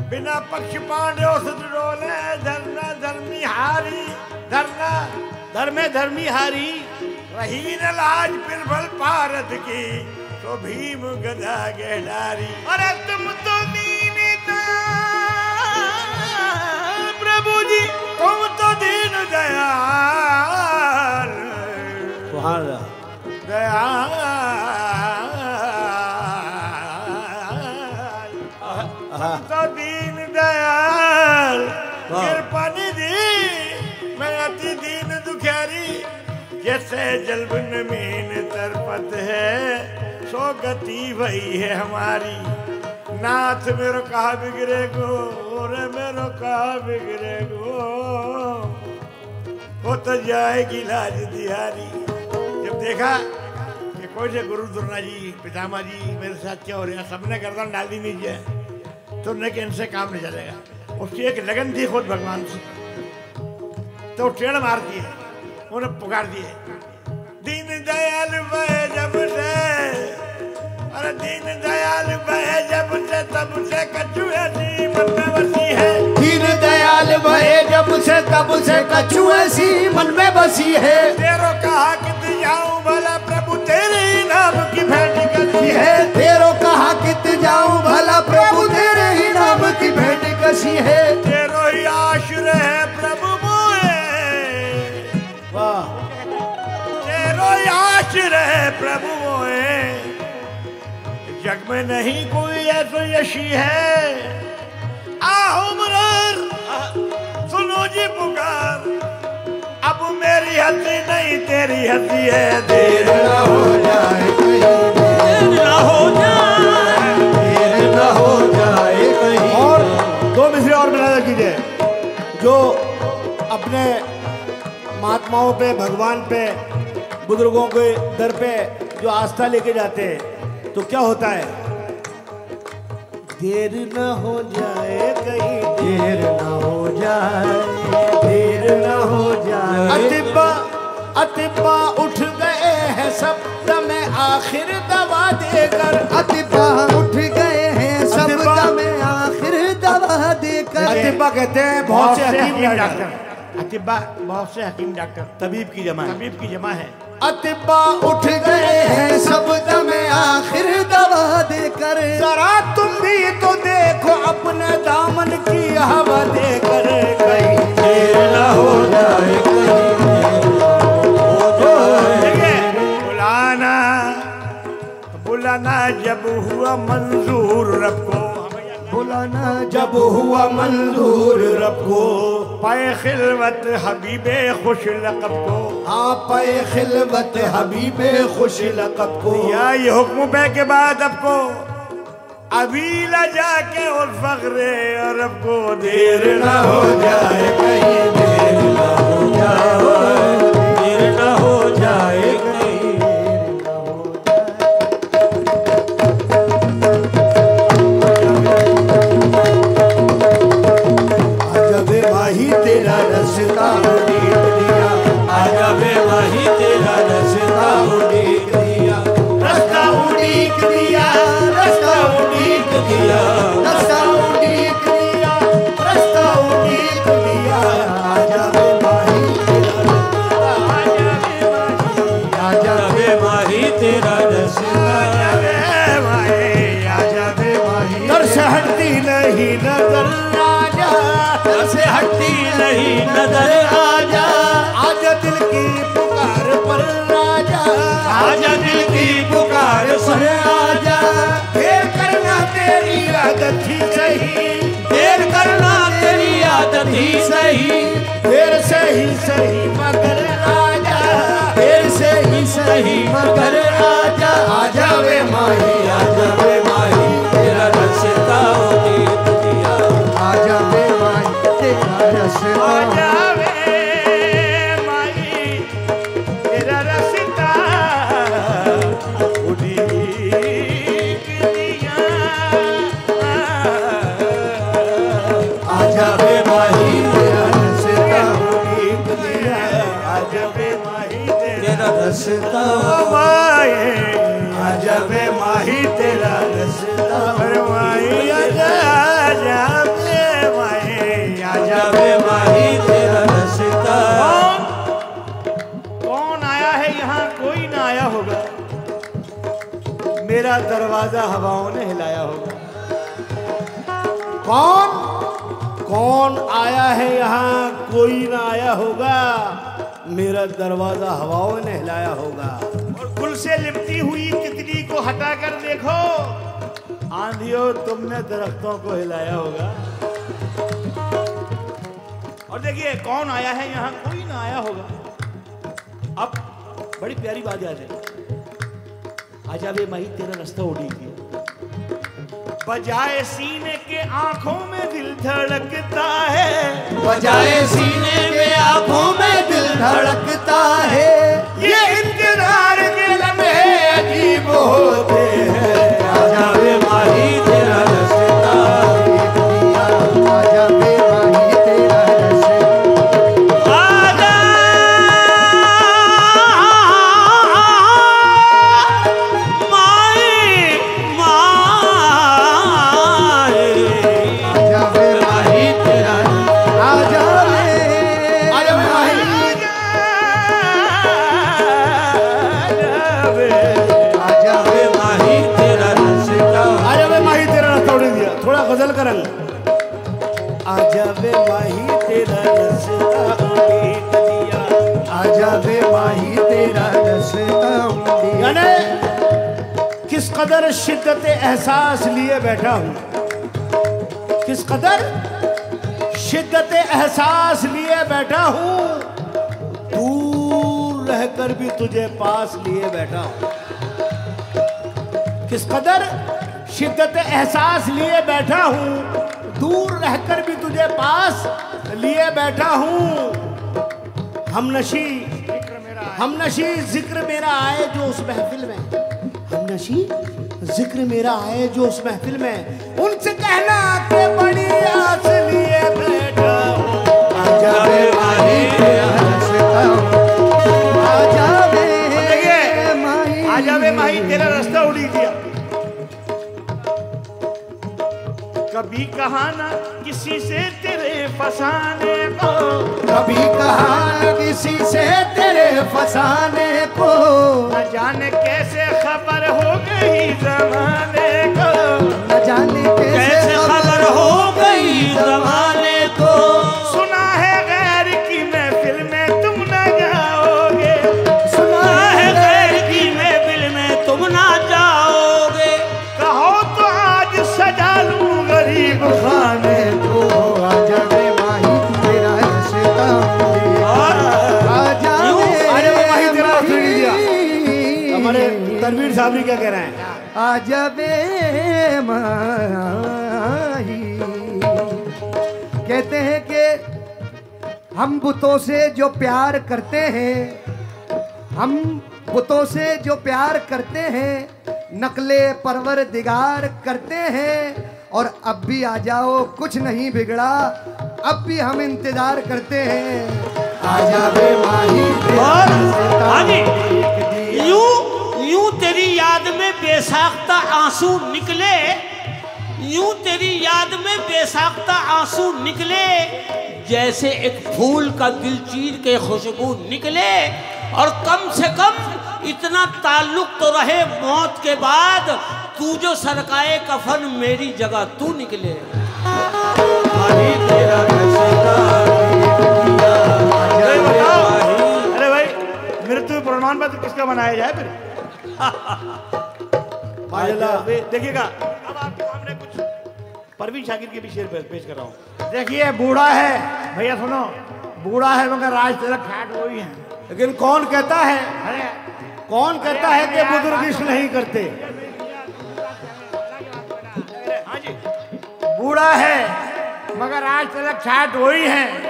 बिना पक्ष पांडव सुध डोले धरना धर्मी हारी। धरना धर्मे धर्मी हारी। रही न लाज बिरबल भारत की तो भीम गदा गहलारी। अरे तुम तो दीनता प्रभु जी, तुम दीन दयाल। दयाल। तो दीन दयाल। कृपा निधि मैं अति दीन दुखियारी जैसे जल मीन तरपत है सो गति वही है हमारी। नाथ मेरो कहा बिगड़े गो रे मेरो कहा बिगड़े गो। हो तो जाएगी लाज दिहारी जब देखा कि कोई से गुरु दुर्ना जी पितामा जी मेरे साथ क्या हो रहा सबने गर्दन डाल दी नीचे तो न कि इनसे काम नहीं चलेगा उसकी एक लगन थी खुद भगवान से तो टेड़ मार दिए उन्हें पुकार दिए दीन दयाल भय जब से अरे दीन दयाल भय जब से तब से कछुए सी मन में है दयाल भये जब से तब से कछु ऐसी मन में बसी है। तेरो कहा कि जाऊँ भला प्रभु तेरे ही नाम की भेंट कसी है। तेरो कहा कित जाऊँ भला प्रभु तेरे ही नाम की भेंट कसी है। तेरो ही आश्रय है प्रभु मोए। वाह। तेरो ही आश्रय है प्रभु मोए। जग में नहीं कोई ऐसा यशी है। आओ मरर सुनो जी पुकार। अब मेरी हँसी नहीं तेरी हँसी है देर न हो जाए कहीं। ना हो जाए। देर न हो जाए कहीं। और दो मिसरे और मिला कीजिए जो अपने महात्माओं पे भगवान पे बुज़ुर्गों के दर पे जो आस्था लेके जाते हैं तो क्या होता है? देर न हो जाए कहीं देर न हो जाए देर न हो जाए। अतिबा अतिबा उठ गए हैं सब में आखिर दवा देकर। अतिबा उठ गए हैं सब। में आखिर दवा देकर। अतिबा कहते हैं बहुत से हकीम डॉक्टर। अतिबा बहुत से हकीम डॉक्टर। तबीब की जमा है तबीब की जमा है। अतिबा उठ गए हैं सब में आखिर दवा देकर। जरा तुम भी तो देखो अपने दामन की हवा देकर। जाए बुलाना बुलाना जब हुआ मंजूर को बुलाना जब हुआ मंजूर रब को पाए खिलवत हबीबे खुश लकब को। आप खिलवत हबीबे खुश लकब को। या ये हुक्म पे के बाद अब को। अभी ला जाके और फखरे अरब को देर देर न हो जाए कहीं देर न हो जाए। नज़र आजा आजा दिल की पुकार पर राजा। आजा दिल की पुकार सुन आजा देर करना तेरी आदत ही सही। देर करना तेरी आदत ही सही। देर से ही सही मगर आजा। देर से ही सही मगर आजा। आजा वे माही आजा। दरवाज़ा हवाओं ने हिलाया होगा। कौन? कौन आया है यहाँ? कोई ना आया होगा। मेरा दरवाज़ा हवाओं ने हिलाया होगा। और गुल से लिपटी हुई तितली को हटाकर देखो। आंधियों तुमने दरख्तों को हिलाया होगा। और देखिए कौन आया है यहाँ? कोई ना आया होगा। अब बड़ी प्यारी बात याद है। आजा वे माही तेरा रास्ता उड़ेगी बजाए सीने के आँखों में दिल धड़कता है। बजाए सीने के आँखों में दिल धड़कता है। ये इंतज़ार के लम्हे अजीब होते एहसास लिए बैठा हूँ। किस कदर शिद्दत एहसास लिए बैठा हूँ, दूर रहकर भी तुझे पास लिए बैठा हूँ। किस कदर शिद्दत एहसास लिए बैठा हूँ, दूर रहकर भी तुझे पास लिए बैठा हूँ। हम नशी हम नशी ज़िक्र मेरा आए जो उस महफिल में। हम नशी ज़िक्र मेरा आए जो उस महफिल में उनसे कहना के बड़ी आस लिए बैठा हूँ। आजा वे माही तेरा रस्ता आजा वे माही आजा वे माही तेरा रास्ता उड़ी दिया कभी कहा ना किसी से तेरे फसाने को। कभी कहा किसी से तेरे फसाने को। न जाने जाने कैसे कैसे खबर हो गई जमाने को। तनवीर साहब क्या कह रहे हैं आजा वे माही। कहते हैं कि हम बुतों से जो प्यार करते हैं हम बुतों से जो प्यार करते हैं नकले परवर दिगार करते हैं और अब भी आ जाओ कुछ नहीं बिगड़ा अब भी हम इंतज़ार करते हैं। आजा वे माही आगे। यूँ याद में बेसाख्ता आँसू निकले यूँ तेरी याद में बेसाख्ता आँसू निकले जैसे एक फूल का दिल चीर के खुशबू निकले और कम से कम इतना ताल्लुक तो रहे मौत के बाद तू जो सरकाए कफन मेरी जगह तू निकले। अरे भाई। मृत्यु प्रमाण पत्र किसका बनाया जाए फिर? देखिएगा। अब आपके सामने कुछ परवीन शाकिर के भी शेर पेश कर रहा हूँ। देखिए बूढ़ा है। भैया सुनो। बूढ़ा है मगर राज तिलक ठाट वही है। लेकिन कौन कहता है? अरे कौन कहता है कि बुज़ुर्ग इश्क नहीं करते? हाँ बूढ़ा है मगर राज तिलक ठाट वही है।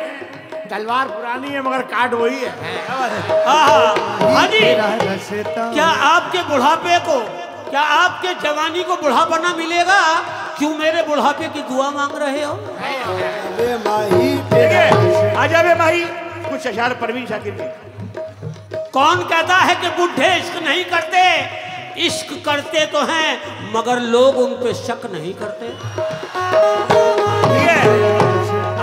तलवार पुरानी है मगर काट वही है। हाँ। जी। क्या आपके बुढ़ापे को क्या आपके जवानी को बुढ़ापना मिलेगा? क्यों मेरे बुढ़ापे की दुआ मांग रहे हो? आजा वे माही कुछ अशार परवीन शाकिर के कौन कहता है कि बुढ़े इश्क नहीं करते? इश्क करते तो हैं मगर लोग उन पे शक नहीं करते। है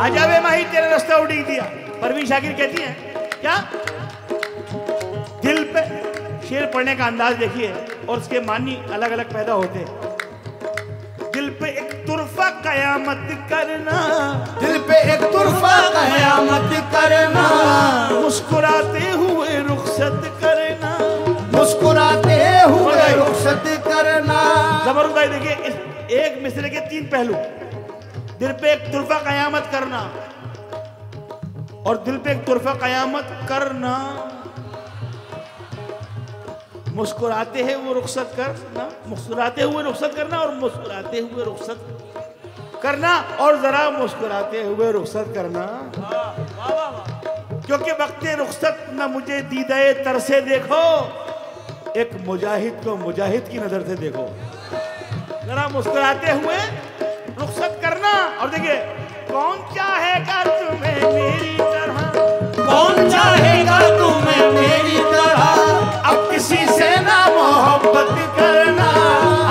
आजा वे माही तेरे रास्ते उड़ीक दिया। परवीन शाकिर कहती है क्या? दिल पे शेर पढ़ने का अंदाज देखिए और उसके मानी अलग अलग पैदा होते हैं। दिल पे एक तुरफा कयामत करना। दिल पे एक तुरफा कयामत करना। मुस्कुराते हुए रुखसत करना। मुस्कुराते हुए रुखसत करना। ज़बरदस्त देखिए इस एक मिसरे के तीन पहलू। दिल पे एक तुरफा कयामत करना। और दिल पे एक तुरफा कयामत करना। मुस्कुराते हैं वो रुखसत करना, मुस्कुराते हुए रुखसत करना और मुस्कुराते हुए रुखसत करना और जरा मुस्कुराते हुए रुखसत करना। क्योंकि वक्त रुखसत न मुझे दीदाए तर से देखो, एक मुजाहिद को मुजाहिद की नज़र से देखो। जरा मुस्कुराते हुए रुखसत करना। और देखिए, कौन चाहेगा तुम्हें मेरी तरह। कौन चाहेगा तुम्हें मेरी तरह। अब किसी से ना मोहब्बत करना।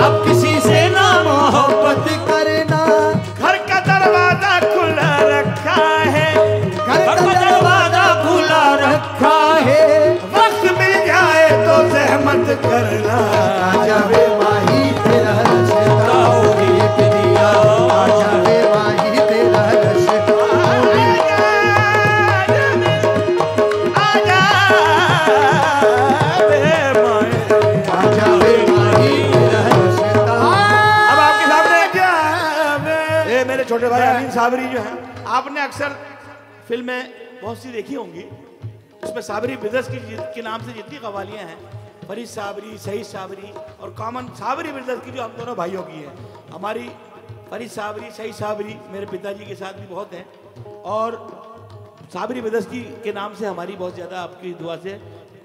अब किसी से ना मोहब्बत करना साबरी जो है आपने अक्सर फ़िल्में बहुत सी देखी होंगी। उसमें साबरी ब्रदर्स की के नाम से जितनी कवालियाँ हैं फरीद साबरी सईद साबरी और कॉमन साबरी ब्रदर्स की जो हम दोनों भाइयों की है। हमारी फरीद साबरी सईद साबरी मेरे पिताजी के साथ भी बहुत हैं और साबरी ब्रदर्स की के नाम से हमारी बहुत ज़्यादा आपकी दुआ से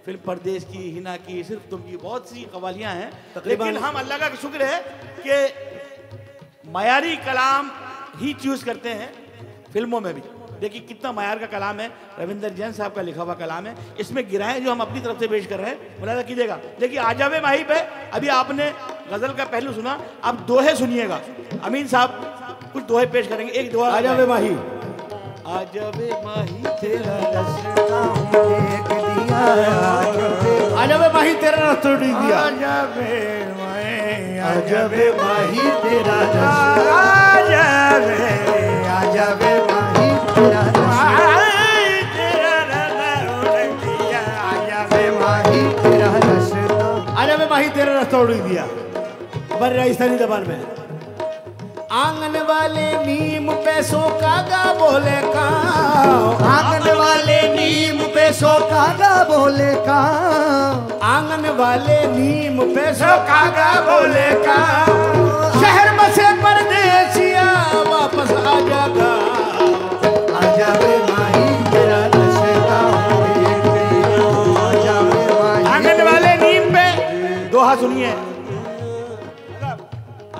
फ़िल्म परदेश की हिना की सिर्फ़ तुम की बहुत सी कवालियाँ हैं। लेकिन हम अल्लाह का शुक्र है कि मयारी कलाम ही चूज़ करते हैं फ़िल्मों में भी। देखिए कितना मायार का कलाम है रविंदर जैन साहब का लिखा हुआ कलाम है। इसमें गिराएँ जो हम अपनी तरफ़ से पेश कर रहे हैं मुलाजा कीजिएगा। देखिए आजावे माही पे अभी आपने गज़ल का पहलू सुना अब दोहे सुनिएगा। अमीन साहब कुछ दोहे पेश करेंगे एक दोहा आजा वे माही आजावे माही तेरा रसता देख दिया आजा वे आजा वे माही तेरा दिया। आजा वे माही तेरा आजा वे। माही तेरा माही तेरा रसता उड़ी दिया। राजस्थानी जबान में। आँगन वाले नीम पैसों का गा बोले का आँगन वाले नीम पे सो कागा बोले का आँगन वाले नीम पैसों का गा बोले का शहर बसे परदेसिया वापस आ जागा आजा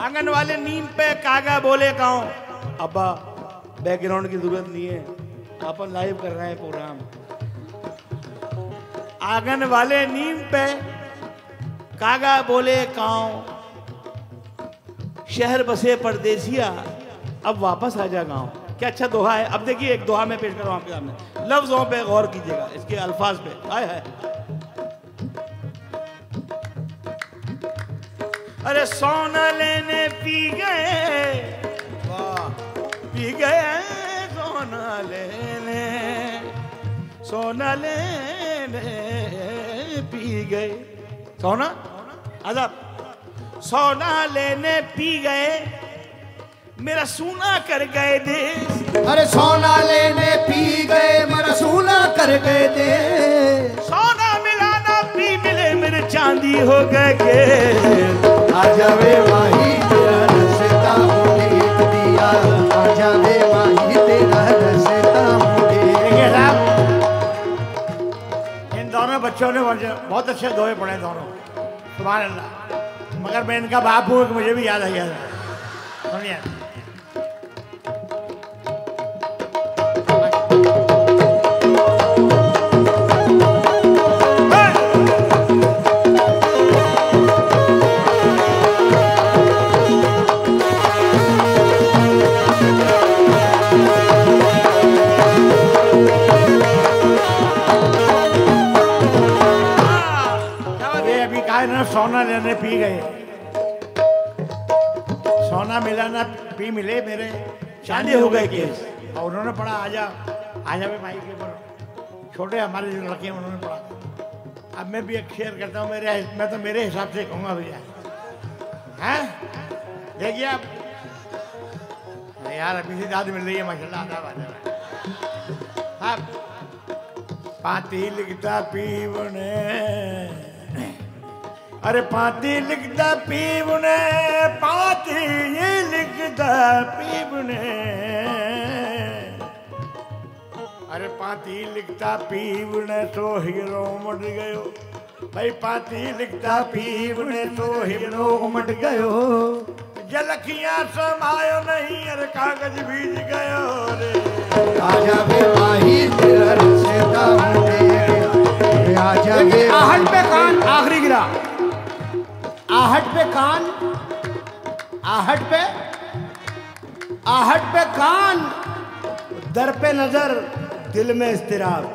आँगन वाले नीम पे कागा बोले गाँव अब्बा बैकग्राउंड की ज़रूरत नहीं है। अपन लाइव कर रहे हैं प्रोग्राम आँगन वाले नीम पे कागा बोले गाँव शहर बसे परदेसिया, अब वापस आ जा गाँव. क्या अच्छा दोहा है? अब देखिए, एक दोहा मैं पेश कर रहा हूँ आपके सामने। लफ्जों पे गौर कीजिएगा, इसके अल्फाज पे। आए है अरे सोना लेने पी गए। वाह पी गए सोना लेने। सोना लेने पी गए। सोना? अदब सोना लेने पी गए। मेरा सूना कर गए देश। अरे सोना लेने पी गए मरा सोना कर गए थे सोना मिलाना पी मिले मेरे चांदी हो गए बच्चों ने बहुत अच्छे दोहे पड़े दोनों। तुम्हारे मगर मैं इनका बाप हूँ मुझे भी याद आ गया था अभी कहा ना सोना लेने पी गए सोना मिला ना पी मिले मेरे। चांदी हो गए केस और उन्होंने पढ़ा आजा आजा भी माई के ऊपर छोटे हमारे जो लड़के हैं उन्होंने पढ़ा अब मैं भी एक शेयर करता हूँ मेरे मैं तो मेरे हिसाब से कहूँगा भैया। हैं? देखिए आप। यार अभी से याद मिल रही है माशाल्लाह आधा बाधा आप पाती लिखता पीवने। अरे पाती लिखता पीवने पाती ये लिखता पीवने। अरे पाती लिखता पीवने तो हीरो मट गयो। भाई पाती लिखता पीवने तो हीरो मट गयो। जलखियाँ समायो नहीं अरे कागज़ भीज गयो रे। आजा वे माही तेरा रसता मुझे आजा वे आहट पे कान आखिरी गिरा। आहट पे कान आहट पे आहट पे कान दर पे नज़र दिल में इस्तिराब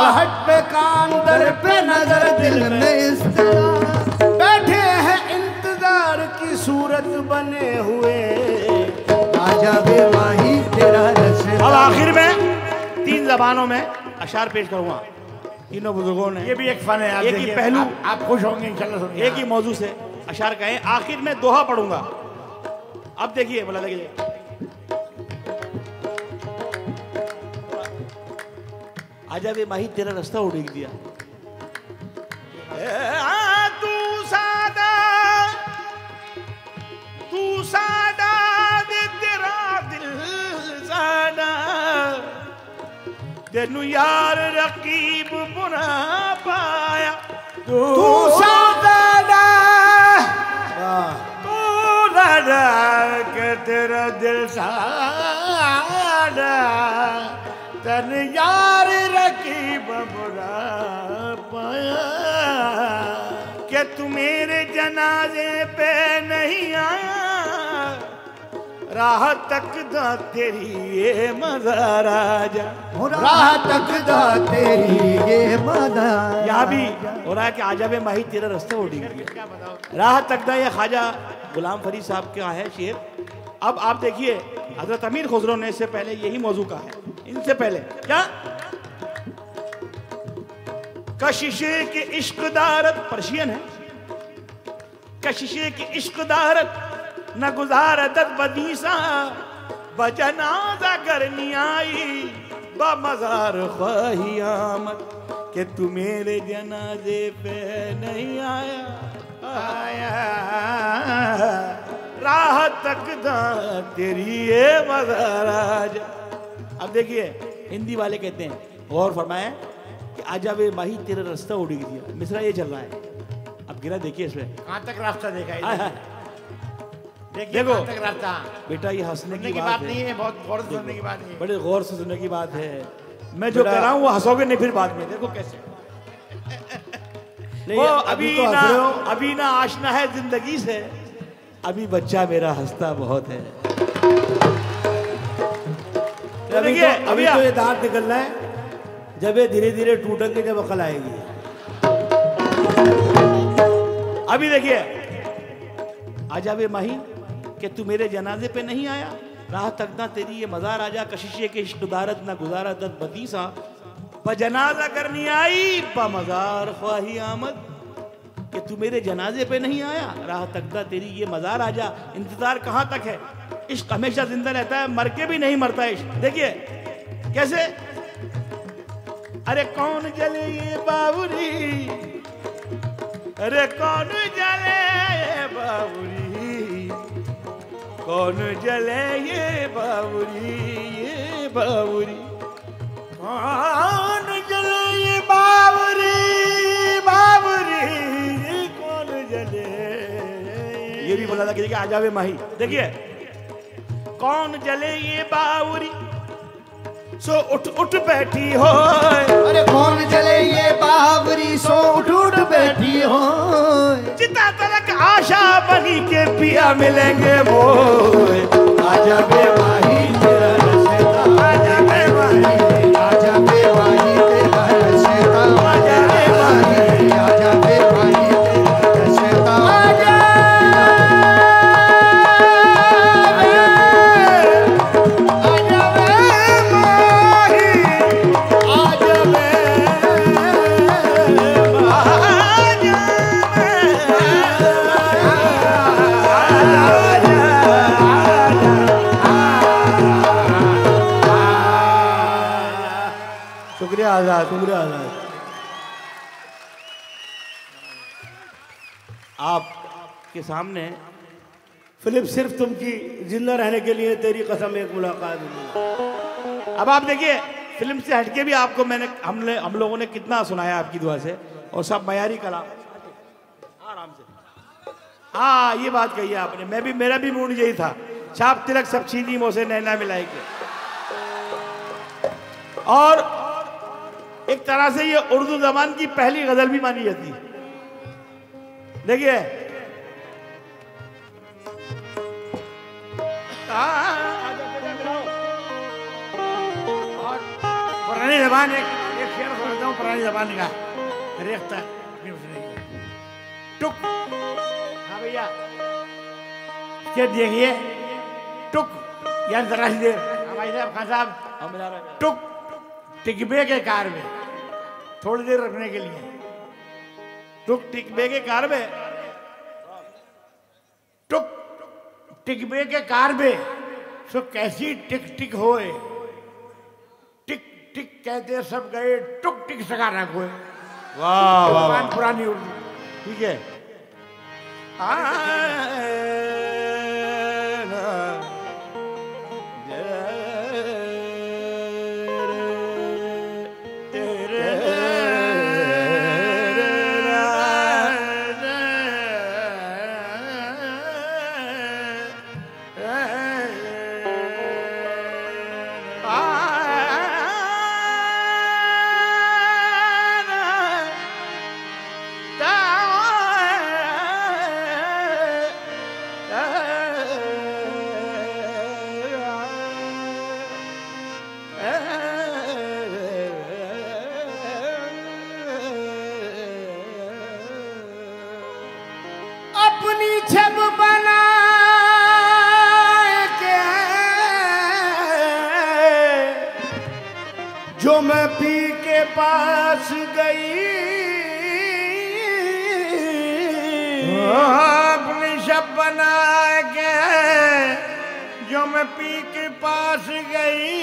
आहट पे कान दर पे नज़र दिल में में इस तरह बैठे हैं इंतज़ार की सूरत बने हुए। आजा वे माही तेरा रसता अब आखिर में तीन जबानों में अशार पेश करूँगा। तीनों बुज़ुर्गों ने ये भी एक फन है आप एक ही पहलू। आप, आप खुश होंगे इंशाल्लाह एक ही मौजू से अशार कहें आखिर में दोहा पढ़ूँगा। अब देखिए बोला देखिए आजा वे माही तेरा रास्ता उड़ेग दिया। आ, तू सादा तू सादा। तेनू यार रकीब बुना पाया तू सादा तू दादा के तेरा दिल सादा तन यार रकीब बुरा पाया कि तू मेरे जनाजे पे नहीं आया राह तक दा तेरी ये मजार आजा राह तक दा तेरी ये मदा यहाँ भी हो रहा है कि आजा में माही तेरा रास्ता उड़ी गया राह तक दा ये ख्वाजा गुलाम फरीद साहब का है शेर। अब आप देखिए हज़रत अमीर खुसरो ने इससे पहले यही मौजू का है। इनसे पहले क्या? कशिशे के इश्क दारत पर्शियन है। कशिशे की इश्क दारत न गुजारत बदीसा। बजनाजा करनी आई ख्वाही आमद कि तू मेरे जनाजे पे नहीं आया। आया। राह तक दा तेरी ये मजार आजा। अब देखिए हिंदी वाले कहते हैं गौर फरमाए कि आजा वे माही तेरा रास्ता उड़ी दिया मिसरा ये चल रहा है। अब गिरा देखिए इसमें। कहाँ तक रास्ता देखा है? हाय। देखिए देखो। बेटा ये हंसने की बात नहीं है। बहुत गौर से सुनने की बात है। बड़े गौर से सुनने की बात है। मैं जो कह रहा हूँ वो हंसोगे नहीं फिर बाद में। देखो कैसे। नहीं, वो अभी अभी तो ना। अभी ना आशना है ज़िंदगी से। अभी बच्चा मेरा हंसता बहुत है। अभी देखिए, तो अभी अभी तो ये दांत निकलना है। जब ये धीरे धीरे टूटेंगे जब अकल आएगी। अभी देखिए आजा वे माही कि तू मेरे जनाजे पे नहीं आया? राह तक ना तेरी ये मजार आजा कशिशे के इश्क दारत ना गुजारत दत बदीसा। ब जनाजा करनी आई ब मजार ख्वाही आमद, कि तू मेरे जनाजे पे नहीं आया। राह तकदा तेरी ये मजार आजा इंतज़ार कहाँ तक है? इश्क हमेशा ज़िंदा रहता है, मर के भी नहीं मरता इश्क। देखिए, कैसे? अरे कौन जले ये बाबुरी अरे कौन जले ये बाबुरी कौन जले ये बाबरी ये बाबरी कौन जले ये बावरी बावरी? कौन जले ये भी बोला था कि देखिए आ जावे माही। देखिए कौन जले ये बावरी? सो उठ उठ बैठी हो अरे कौन चले ये बाबरी? सो उठ उठ बैठी हो जितना तरक आशा बनी के पिया मिलेंगे वो आजा बेवाही शुक्रिया आज़ाद शुक्रिया आज़ाद आपके सामने फिलिप सिर्फ़ तुमकी ज़िंदा रहने के लिए तेरी कसम एक मुलाकात अब आप देखिए फ़िल्म से हटके भी आपको मैंने हमने हम लोगों ने कितना सुनाया आपकी दुआ से और सब मयारी कलाम आराम से। हाँ ये बात कही है आपने। मैं भी मेरा भी मूड यही था। छाप तिलक सब छीनी मोसे नैना मिलाई के। और एक तरह से ये उर्दू जबान की पहली गज़ल भी मानी जाती है। देखिए। हाँ। पुरानी जबान एक एक शेर सुनाता हूँ पुरानी जबान का। रेख्ता टुक। हाँ भैया। देखिए। टुक। यार जरा सी देर। हाँ भाई साहब खान साहब। हाँ, मिला रहा है। टुक। टिकबे के कार में थोड़ी देर रखने के लिए। टुक टिक बेगे कार में। टुक टिकबे के कार में सो कैसी टिक टिक होए। टिक टिक कहते सब गए टुक टिक सका ना कोई वाह वाह। पुरानी उर्दू ठीक है। अपनी पी के पास गई।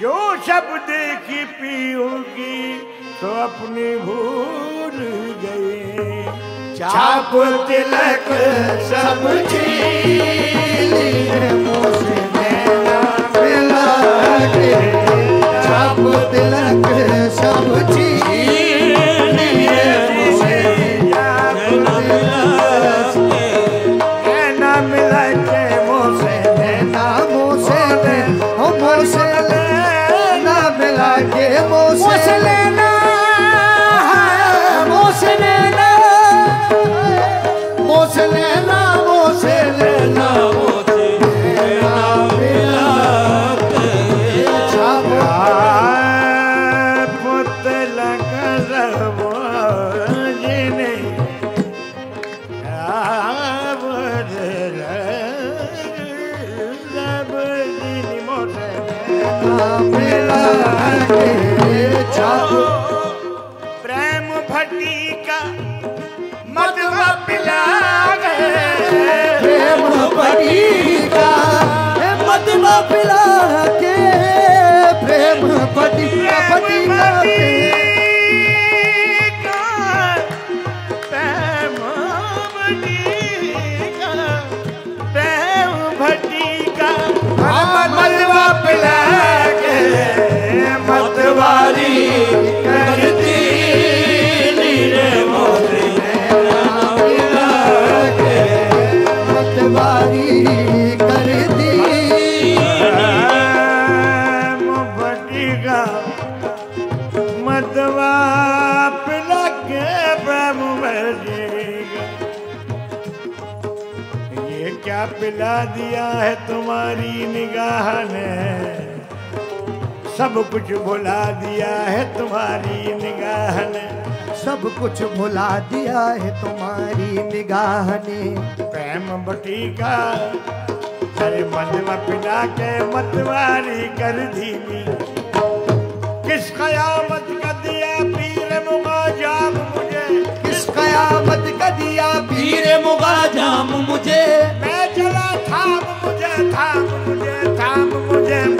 जो शब्द देखी पीऊँगी तो अपनी भूल गई। छाप तिलक सब छाप तिलक सब चीज़ मोसे लेना निगाह ने सब कुछ भुला दिया है तुम्हारी निगाह ने सब कुछ भुला दिया है तुम्हारी निगाह ने प्रेम बटीका अरे मतवा पिला के मतवारी कर दीनी। किस कयामत का दिया पीर मुगा जाम मुझे? किस कयामत का दिया पीर मुगा जाम मुझे?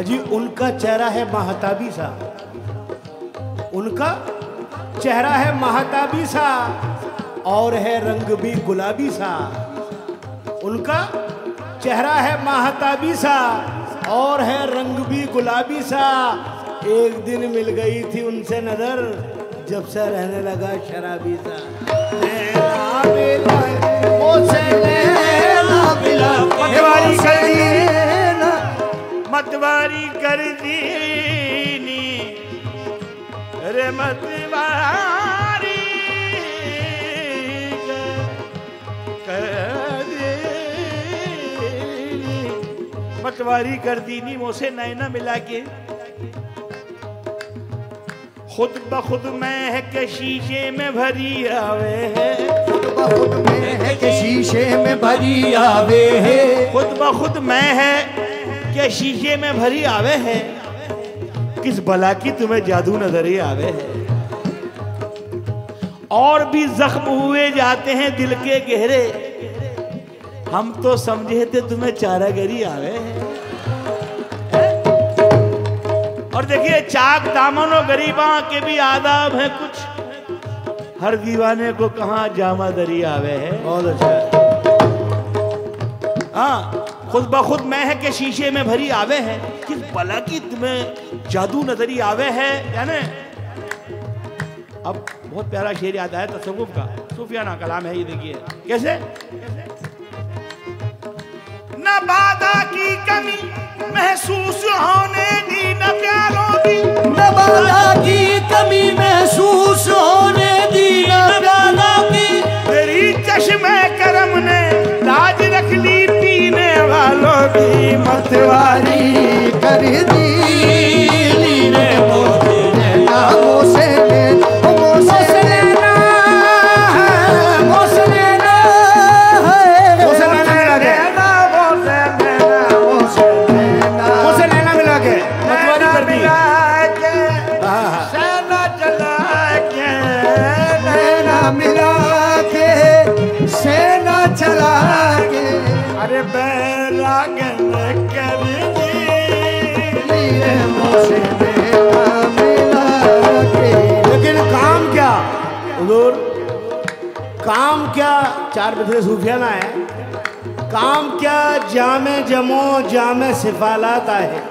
अजी उनका चेहरा है महताबी सा। उनका चेहरा है महताबी सा। और है रंग भी गुलाबी सा। उनका चेहरा है महताबी सा। और है रंग भी गुलाबी सा। एक दिन मिल गई थी उनसे नज़र जब से रहने लगा शराबी सा। नैना मिला, मतवारी कर दी नी रे मतवारी कर दी मतवारी कर दी नी मोसे नैना मिला के। खुद ब खुद मैं है के शीशे में भरी आवे है। बहुत में है कि शीशे में भरी आवे है। खुद ब खुद मैं है क्या शीशे में भरी आवे है? किस बला की तुम्हें जादू नज़र ही आवे है? और भी जख्म हुए जाते हैं दिल के गहरे। हम तो समझे थे तुम्हें चारागरी आवे है। और देखिए चाक दामन और गरीबा के भी आदाब है कुछ। हर दीवाने को कहा जामा दरी आवे है? बहुत अच्छा। हाँ। खुद ब खुद मैं है के शीशे में भरी आवे है। किस बला की तुम्हें जादू नजरी आवे है यानी अब बहुत प्यारा शेर याद आया तसव्वुफ का। सूफियाना कलाम है ये देखिए। कैसे? न बाधा की कमी महसूस होने दी न प्यारों की। नबादा की कमी महसूस होने दी न प्याला की। तेरी चश्मे वालों की मतवारी कर दी। रे मोदी नैना मोसे ले चार बजे सूफियाना है। काम क्या जामे जमो जामे सिफालत है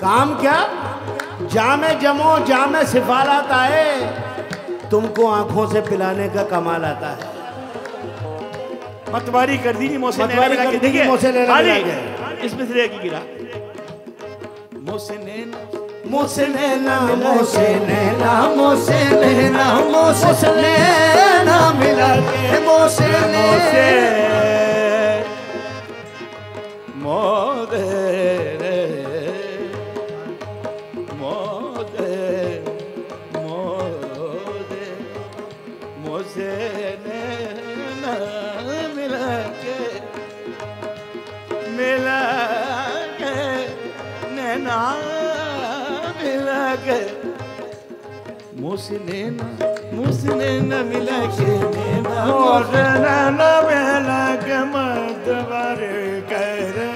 काम क्या जामे जमो जामे सिफालत आए तुमको आँखों से पिलाने का कमाल आता है। मतवारी कर दी मोसे मतवारी कर। इसमें से की गिरा। मोसे नैना मुझसे नैना मोसे नैना मोसे नैना मोसे मुझसे नैना मुझसे मिला के नैना मुझसे मिला के मतबर कर कर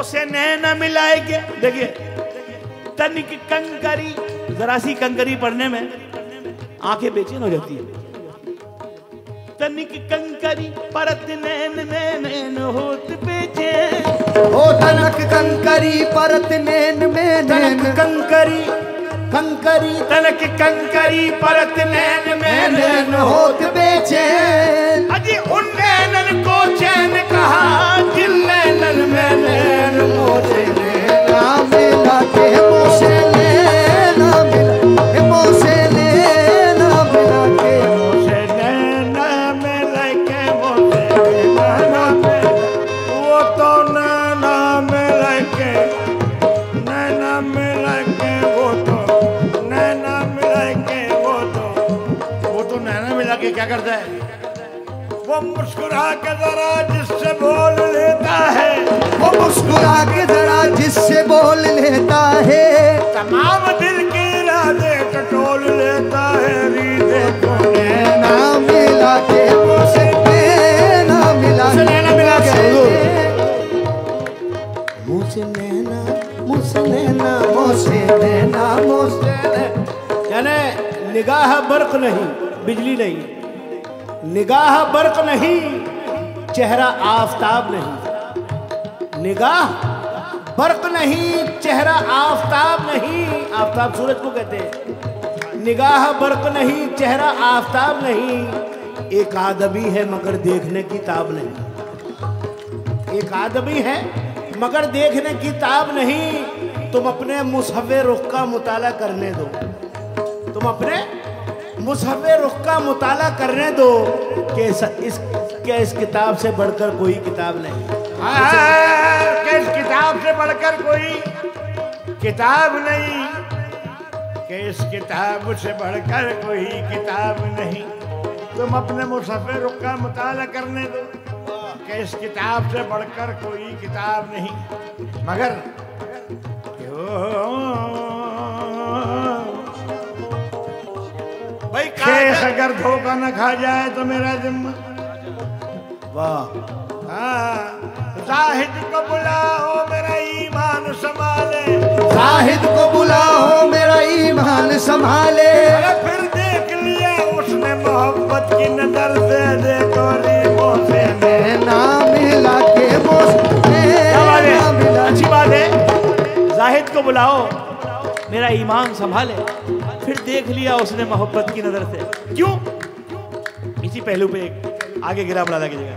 मुझसे मिलाए मिलाएँगे। देखिए तनिक कंकरी जरा सी कंकरी पढ़ने में आँखें बेचैन हो जाती है। तनिक कंकरी परत नैन नैन नैन होत बेचैन। ओ तनक कंकरी परत नैन में नैन। तनक कंकरी कंकरी। तनक कंकरी परत नैन में नैन होत बेचैन अजी उन नैनन को चैन कहा जिन नैनन में नैन मोचे। नैना मेला के मोसे नैना मुस्कुरा के जरा जिससे बोल लेता है। वो मुस्कुरा के जरा जिससे बोल लेता है। तमाम दिल के इरादे टटोल लेता है रीदे को नैना मिला के मोसे नैना मिला मुझसे नैना मिला के। मुझसे नैना मुझसे नैना मोसे नैना नैना यानी निगाह बर्क नहीं बिजली नहीं। निगाह बर्क नहीं, चेहरा आफताब नहीं। निगाह बर्क नहीं, चेहरा आफताब नहीं, आफताब सूरज को कहते हैं। निगाह बर्क नहीं, चेहरा आफताब नहीं, एक आदमी है मगर देखने की ताब नहीं। एक आदमी है मगर देखने की ताब नहीं, तुम अपने मुसवे रुख का मुताला करने दो। तुम अपने मुसवे रुख का मुताला करने दो कि इस, इस क्या इस किताब से बढ़कर कोई किताब नहीं। किस किताब से बढ़कर कोई किताब नहीं? कि इस किताब से बढ़कर कोई किताब नहीं? तुम अपने मुसफे रुख का मुताला करने दो कि इस किताब से बढ़कर कोई किताब नहीं। मगर भाई शेख अगर धोखा न खा जाए तो मेरा जिम्मा। वाह। हाँ, जाहिद को बुलाओ मेरा ईमान संभाले। जाहिद को बुलाओ मेरा ईमान संभाले। फिर देख लिया उसने मोहब्बत की नज़र से देखो से। नैना मिला के है? अच्छी बात है। जाहिद को बुलाओ मेरा ईमान संभाले। फिर देख लिया उसने मोहब्बत की नज़र से। क्यों? इसी पहलू पे एक आगे गिरा बढ़ा कीजिएगा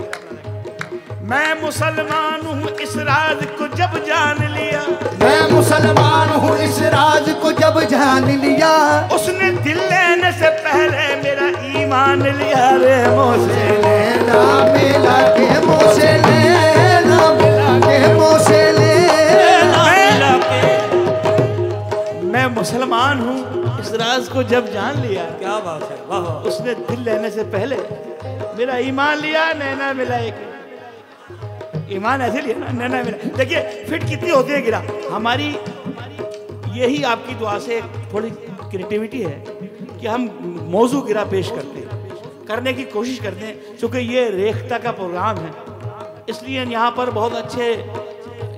मैं मुसलमान हूँ इस राज को जब जान लिया। मैं मुसलमान हूँ इस राज को जब जान लिया। उसने दिल लेने से पहले मेरा ईमान लिया। रे मोसे लेना मिला के मोसे लेना मिला के मोसे लेना मिला के। मैं मुसलमान हूँ इस राज को जब जान लिया क्या बात है वाह। वाह उसने दिल लेने से पहले मेरा ईमान लिया नैना मिला एक। ईमान ऐसे लिया ना नैना मिला। देखिए फिट कितनी होती है गिरा। हमारी यही आपकी दुआ से थोड़ी क्रिएटिविटी है कि हम मौजू गिरा पेश करते हैं। करने की कोशिश करते हैं क्योंकि ये रेखता का प्रोग्राम है। इसलिए यहाँ पर बहुत अच्छे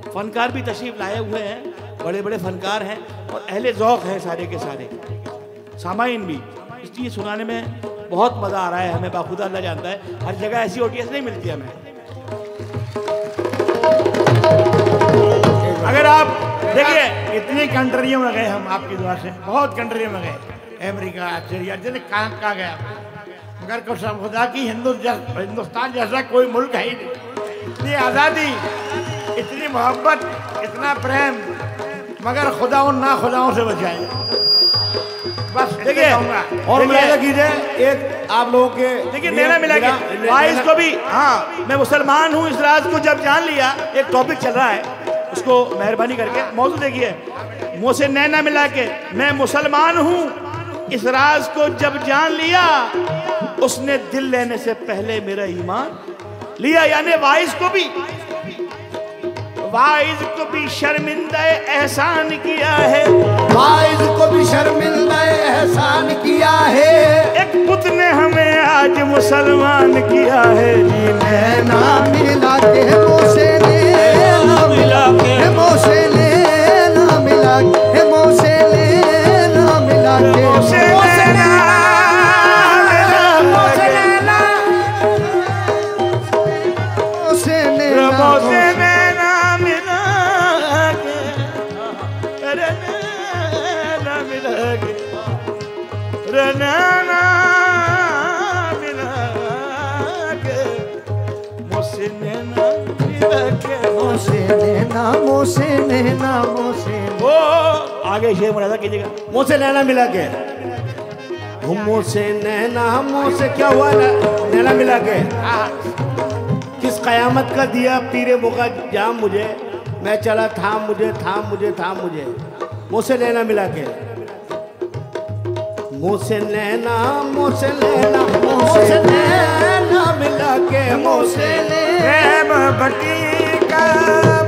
फनकार भी तशरीफ़ लाए हुए हैं। बड़े बड़े फनकार हैं और अहले ज़ौक हैं सारे के सारे। सामाइन भी। इसलिए सुनाने में बहुत मज़ा आ रहा है, हमें बाखुदा अल्लाह जानता है। हर जगह ऐसी ओटीएस नहीं मिलती हमें। अगर आप देखिए, इतनी कंट्रियों में गए हम आपकी दुआ से। बहुत कंट्रियों में गए। अमेरिका ऑस्ट्रेलिया जैसे कहाँ कहाँ गए मगर कसम खुदा की हिंदू हिंदुस्तान जैसा कोई मुल्क है ही नहीं। इतनी आज़ादी, इतनी मोहब्बत, इतना प्रेम, मगर खुदा उन ना खुदाओं से बचाए। बस देखिए और मुलायजा कीजिए एक आप लोगों के देखिए नैना मिला के मेरा- वाइस को भी हाँ मैं मुसलमान हूँ इस राज को जब जान लिया एक टॉपिक चल रहा है उसको मेहरबानी करके। मौजूद देखिए मुँह से नैना मिला के मैं मुसलमान हूँ इस राज को जब जान लिया उसने दिल लेने से पहले मेरा ईमान लिया यानी वाइस को भी। वाइज को भी शर्मिंदा एहसान किया है। वाइज को भी शर्मिंदा एहसान किया है। एक पुत ने हमें आज मुसलमान किया है। जी नैना मिला के मोसे ने। मिला के हे मोसे लेना मोसे मोसे मोसे वो आगे शेर मुरादा कीजिएगा। मुँह से नैना मिला के। मुँह से नैना मुँह से क्या हुआ ना? नैना मिला के। किस कयामत का दिया पीरे जाम मुझे। मैं चला थाम मुझे थाम मुझे थाम मुझे। मुँह से नैना मिला के। मुँह से नैना मुँह से नैना मुँह से नैना मिला के। मुँह से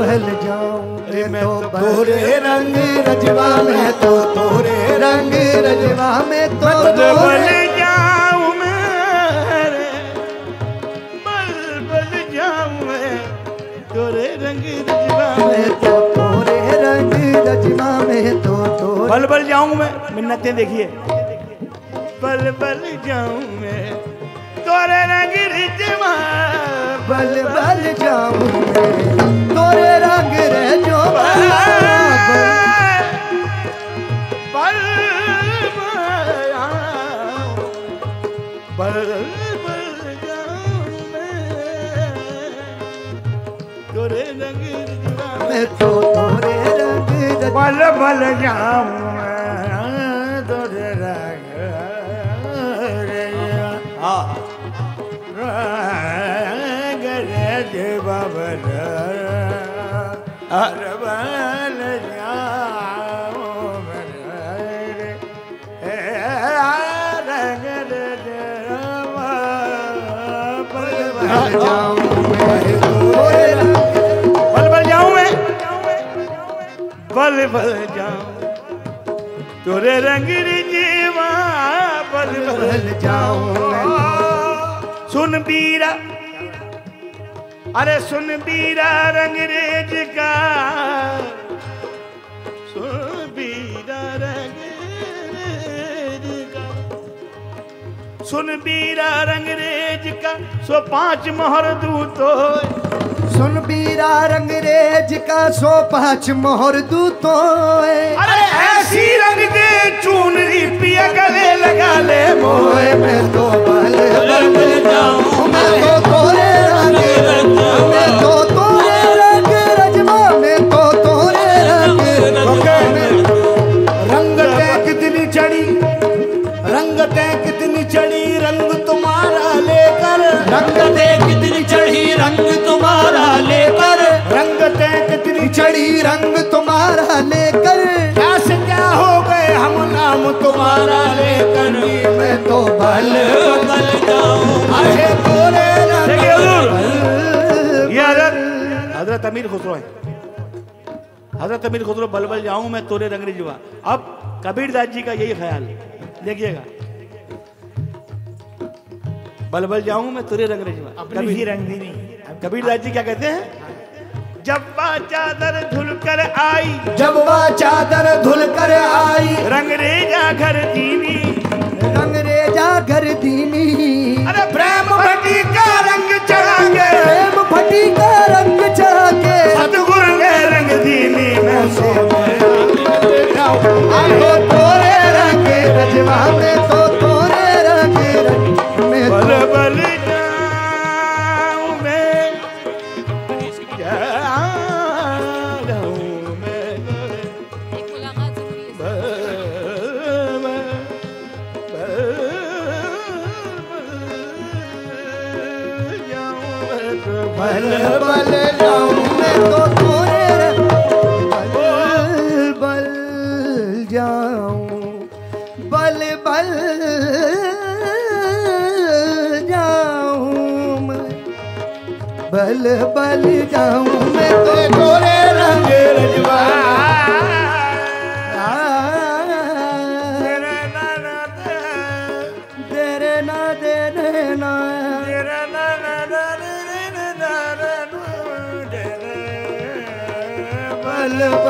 बल बल जाऊँ अरे मैं तो तो तोरे रंग रजवा में तो तोरे रंग रजवा में तो बल जाऊँ मैं बल बल जाऊँ मैं तोरे रंग रजवा में तो तोरे रंग रजवा में तो बल बल जाऊँ मैं। मिन्नतें देखिए। बल बल जाऊँ मैं। तोरे रंग रजवा बल बल जाऊँ तोरे। रंग रजवा बल बल बल तोरे रंग मैं तो तोरे रंग बल बल जाऊँ। हर बल जाऊँ मैं रंग रज बल जाऊँ मैं तोरे रंग बल बल जाऊँ मैं बल बल अरे सुन बीरा रंगरेज का। सुन बीरा रंगरेज का। सुन बीरा रंगरेज का सो पाँच मोहर दूतो। सुन बीरा रंगरेज का सो पाँच मोहर दू तो अरे ऐसी रंग दे चूनरी पिया गले लगा ले मोए। मैं तो बल बल बल जाऊँ। मैं तो चढ़ी रंग तुम्हारा लेकर रंग दे कितनी चढ़ी रंग तुम्हारा लेकर। रंग कितनी चढ़ी रंग तुम्हारा लेकर क्या क्या हो गए हम नाम तुम्हारा लेकर? मैं तो बल बल। हज़रत अमीर खुसरो है। हज़रत अमीर खुसरो बलबल जाऊँ मैं तोरे रंगरी जुआ। अब कबीर दास जी का यही ख्याल। देखिएगा। बलबल जाऊँ मैं तुरे रंग रजवा अपनी ही रंग नहीं कबीर दास जी क्या कहते हैं? जब वह चादर धुल कर आई जब वह चादर धुल कर आई रंग रेजा घर दीनी घर दीनी अरे प्रेम भटी का रंग चढ़ा के। प्रेम भटी का रंग चढ़ा के। सतगुरु ने रंग दीनी में सो आयो तोरे रंग रजवा में तो बल तो बल बल जाऊँ बल बल जाऊँ मैं बल बल जाऊँ मैं तो तोरे रंग रजवा।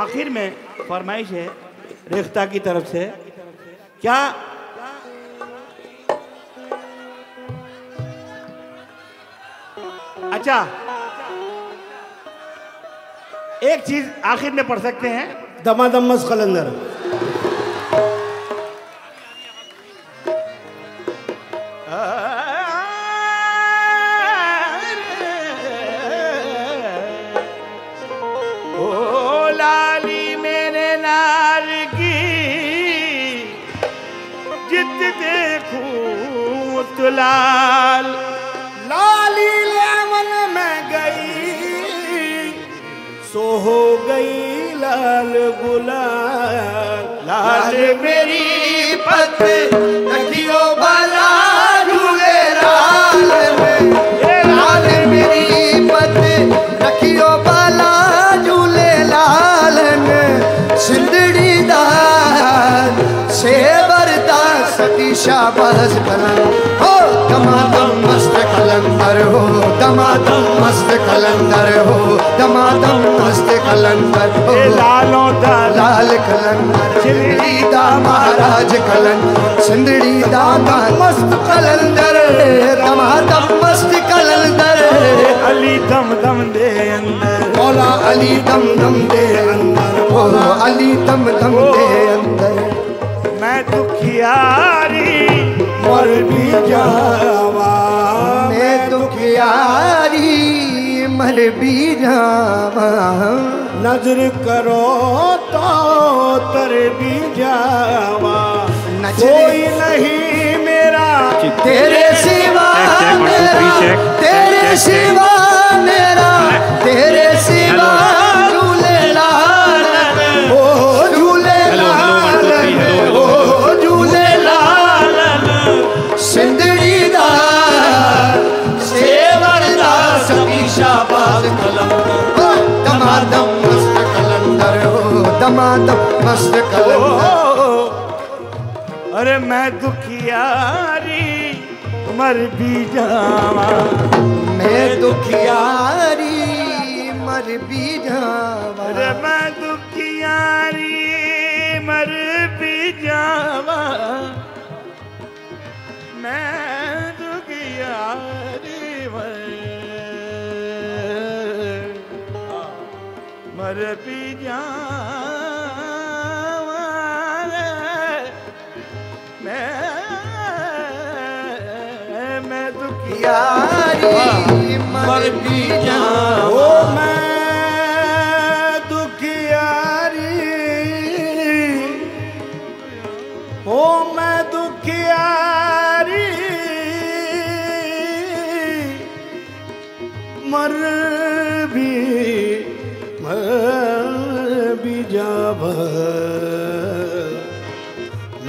आखिर में फरमाइश है रेख्ता की तरफ़ से, क्या अच्छा एक चीज़ आखिर में पढ़ सकते हैं। दमादम मस कलंदर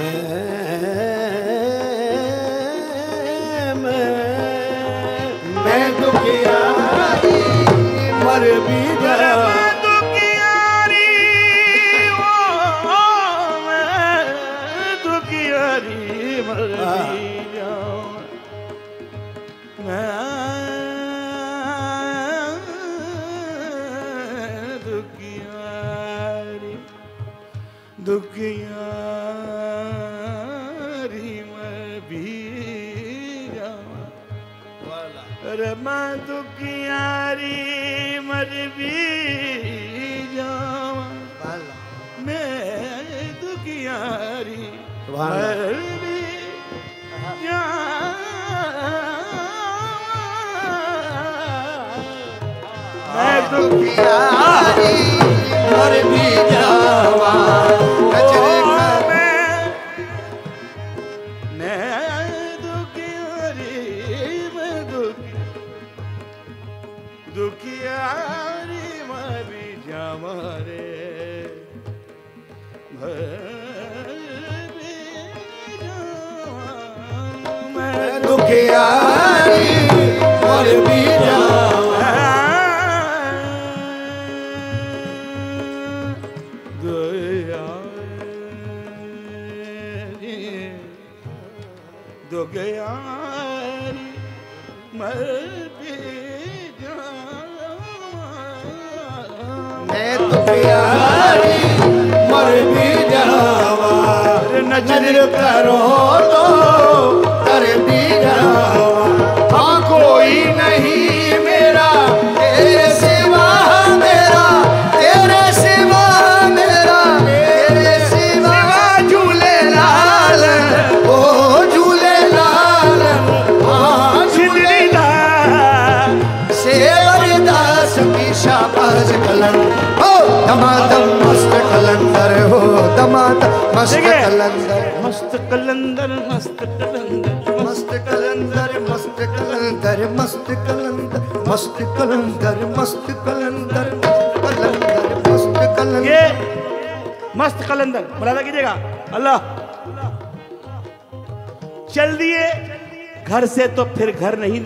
मैं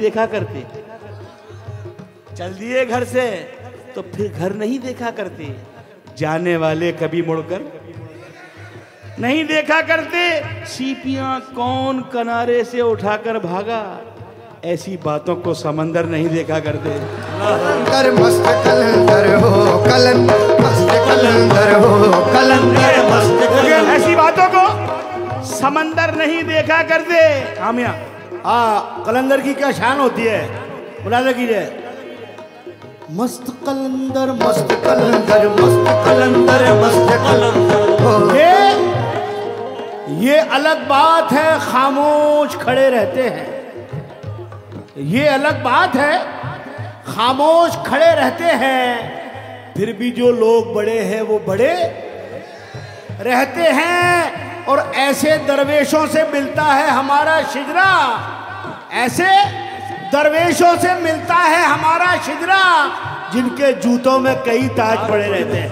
देखा करते। चल दिए घर से तो फिर घर नहीं देखा करते। जाने वाले कभी मुड़कर नहीं देखा करते। सीपियाँ कौन किनारे से उठाकर भागा? ऐसी बातों को समंदर नहीं देखा करते। कलंदर मस्त कलंदर हो कलन मस्त कलंदर हो कलंदर मस्त ऐसी बातों को समंदर नहीं देखा करते। हामिया हाँ कलंदर की क्या शान होती है? मुलाजा कीजिए। मस्त कलंदर मस्त कलंदर मस्त कलंदर मस्त कलंदर। ये ये अलग बात है खामोश खड़े रहते हैं। ये अलग बात है खामोश खड़े रहते हैं। फिर भी जो लोग बड़े हैं वो बड़े रहते हैं। और ऐसे दरवेशों से मिलता है हमारा शिजरा। ऐसे दरवेशों से मिलता है हमारा शिजरा जिनके जूतों में कई ताज पड़े रहते हैं।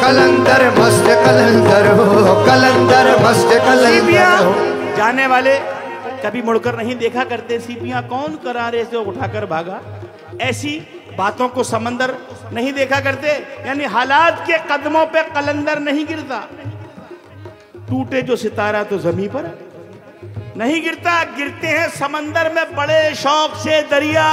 कलंदर मस्त कलंदर हो कलंदर मस्त कलंदर हो। जाने वाले कभी मुड़कर नहीं देखा करते सीपियाँ कौन करारे से उठाकर भागा? ऐसी बातों को समंदर नहीं देखा करते यानी हालात के कदमों पे कलंदर नहीं गिरता। टूटे जो सितारा तो ज़मीन पर नहीं गिरता गिरते हैं समंदर में बड़े शौक से दरिया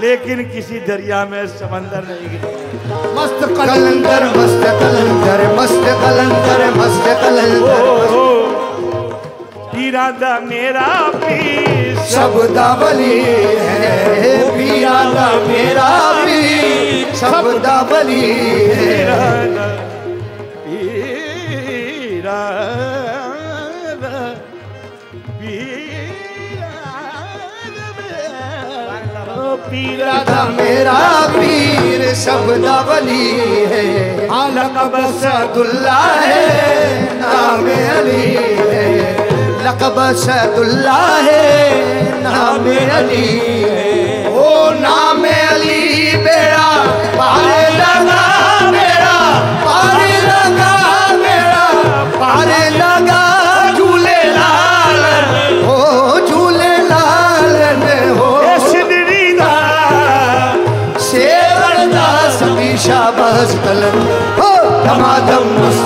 लेकिन किसी दरिया में समंदर नहीं गिरता। मस्त कलंदर मस्त कलंदर मस्त कलंदर मस्त कलंदर इरादा मेरा पीर शब्दावली है पीरादा मेरा भी शब्दावली है। पीरा, राधा मेरा पीर, शब्दावली है। लकब सदुल्ला है, नाम अली है। लकब सदुल्ला है, नाम अली है। ओ नाम अली मेरा पारे लगा मेरा, पारे लगा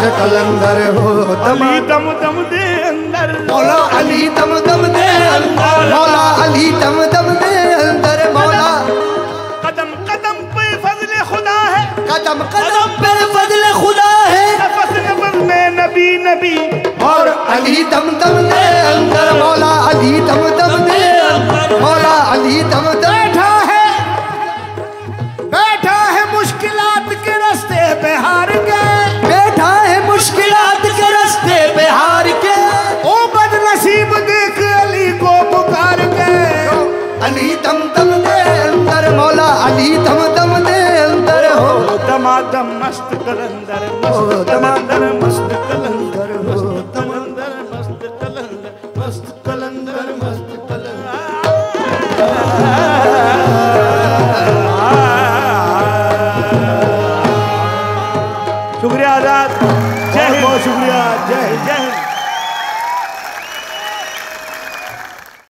मस्त कलंदर हो अली दम दम दे अंदर। मौला अली दम दम दे अंदर मौला अली दम दम दे अंदर मौला। कदम कदम पे फजल खुदा है। कदम कदम पे फजल खुदा है। नफस नफस में नबी नबी। और अली दम दम दे अंदर मौला अली दम दम दे अंदर मौला अली दम दम अली दम दम दे अंदर मौला अली दम दम दे अंदर हो। दमादम मस्त कलंदर दमादम कलंदर मस्त कलंदर हो। कलंदर मस्त कलंदर मस्त कलंदर मस्त कलंदर